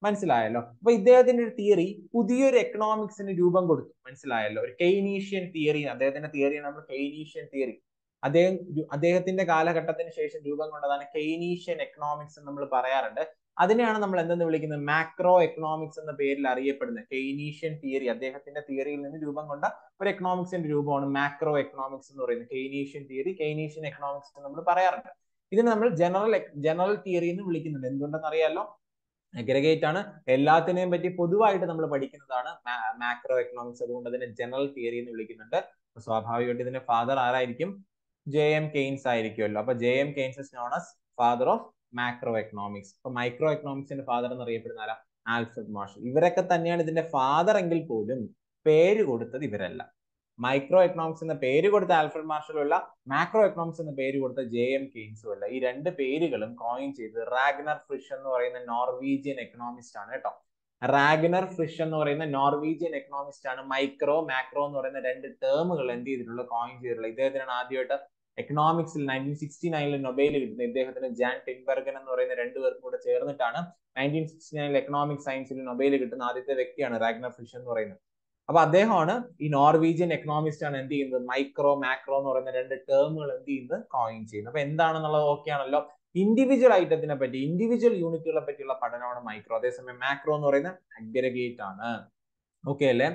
മനസ്സിലായല്ലോ? അപ്പൊ ഇദ്ദേഹത്തിന്റെ ഒരു തിയറി പുതിയൊരു എക്കണോമിക്സിന് രൂപം കൊടുത്തു. മനസ്സിലായല്ലോ? ഒരു കെയ്നീഷ്യൻ തിയറി അദ്ദേഹത്തിന്റെ തിയറിയാണ് നമ്മൾ കെയ്നീഷ്യൻ തിയറി. അദ്ദേഹം അദ്ദേഹത്തിന്റെ കാലഘട്ടത്തിന് ശേഷം രൂപം കൊണ്ടതാണ് കെയ്നീഷ്യൻ എക്കണോമിക്സ് എന്ന് നമ്മൾ പറയാറുണ്ട്. അതിനെയാണ് നമ്മൾ എന്തെന്ന് വിളിക്കുന്നത്? മാക്രോ എക്കണോമിക്സ് എന്ന പേരിൽ അറിയപ്പെടുന്നത്. കെയ്നീഷ്യൻ തിയറി അദ്ദേഹത്തിന്റെ തിയറിയിൽ നിന്ന് രൂപം കൊണ്ട ഒരു എക്കണോമിക്സിന്റെ രൂപമാണ് മാക്രോ എക്കണോമിക്സ് എന്ന് പറയുന്നത്. കെയ്നീഷ്യൻ തിയറി കെയ്നീഷ്യൻ എക്കണോമിക്സ് എന്ന് നമ്മൾ പറയാറുണ്ട്. ഇതിനെ നമ്മൾ ജനറൽ ജനറൽ തിയറി എന്ന് വിളിക്കുന്നുണ്ട്. എന്തുകൊണ്ടെന്ന് അറിയാലോ? അഗ്രഗേറ്റ് ആണ്. എല്ലാത്തിനെയും പറ്റി പൊതുവായിട്ട് നമ്മൾ പഠിക്കുന്നതാണ് മാക്രോ എക്കണോമിക്സ് അതുകൊണ്ട് അതിനെ ജനറൽ തിയറി എന്ന് വിളിക്കുന്നുണ്ട്. സ്വാഭാവികമായിട്ട് ഇതിന്റെ ഫാദർ ആരായിരിക്കും? ജെ എം കെയ്ൻസ് ആയിരിക്കുമല്ലോ. അപ്പൊ J M Keynes is known as father of macro economics അപ്പൊ മൈക്രോ എക്കണോമിക്സിന്റെ ഫാദർ എന്ന് അറിയപ്പെടുന്ന ആരാ? ആൽഫ്രഡ് മാർഷൽ ഇവരൊക്കെ തന്നെയാണ് ഇതിന്റെ ഫാദർ എങ്കിൽ പോലും പേര് കൊടുത്തത് ഇവരല്ല. മൈക്രോ എക്കണോമിക്സ് എന്ന പേര് കൊടുത്ത ആൽഫ്രഡ് മാർഷലും അല്ല മാക്രോ എക്കണോമിക്സ് എന്ന പേര് കൊടുത്ത ജെ എം കെയ്ൻസും അല്ല. ഈ രണ്ട് പേരുകളും കോയിൻ ചെയ്ത് റാഗ്നർ ഫ്രിഷ് എന്ന് പറയുന്ന നോർവീജിയൻ എക്കണോമിസ്റ്റ് ആണ് കേട്ടോ. റാഗ്നർ ഫ്രിഷ് എന്ന് പറയുന്ന നോർവീജിയൻ എക്കണോമിസ്റ്റ് ആണ് മൈക്രോ മാക്രോ എന്ന് പറയുന്ന രണ്ട് ടേമുകൾ എന്ത് ചെയ്തിട്ടുള്ള കോയിൻ ചെയ്തിട്ടുള്ളത്. ഇദ്ദേഹത്തിനാണ് ആദ്യമായിട്ട് എക്കണോമിക്സിൽ നയന്റീൻ സിക്സ്റ്റി നയനിൽ നൊബേൽ കിട്ടുന്ന ഇദ്ദേഹത്തിന് ജാൻ ടെൻബർഗൻ എന്ന് പറയുന്ന രണ്ടുപേർക്കും കൂടെ ചേർന്നിട്ടാണ് നയന്റീൻ സിക്സ്റ്റി നയനിൽ എക്കണോമിക് സയൻസിൽ നൊബേൽ കിട്ടുന്ന ആദ്യത്തെ വ്യക്തിയാണ് റാഗ്നർ ഫിഷ് എന്ന് പറയുന്നത്. അപ്പൊ അദ്ദേഹമാണ് ഈ നോർവീജിയൻ എക്കണോമിസ്റ്റ് ആണ് എന്ത് ചെയ്യുന്നത്? മൈക്രോ മാക്രോ എന്ന് പറയുന്ന രണ്ട് ടേമുകൾ എന്ത് ചെയ്യുന്നത്? കോയിൻ ചെയ്യുന്നത്. അപ്പൊ എന്താണെന്നുള്ളത് ഓക്കെ ആണല്ലോ ഇൻഡിവിജ്വൽ ഐറ്റത്തിനെ പറ്റി ഇൻഡിവിജ്വൽ യൂണിറ്റുകളെ പറ്റിയുള്ള പഠനമാണ് മൈക്രോ അതേസമയം മാക്രോ എന്ന് പറയുന്നത് അഗ്രഗേറ്റ് ആണ്. ഓക്കെ അല്ലേ?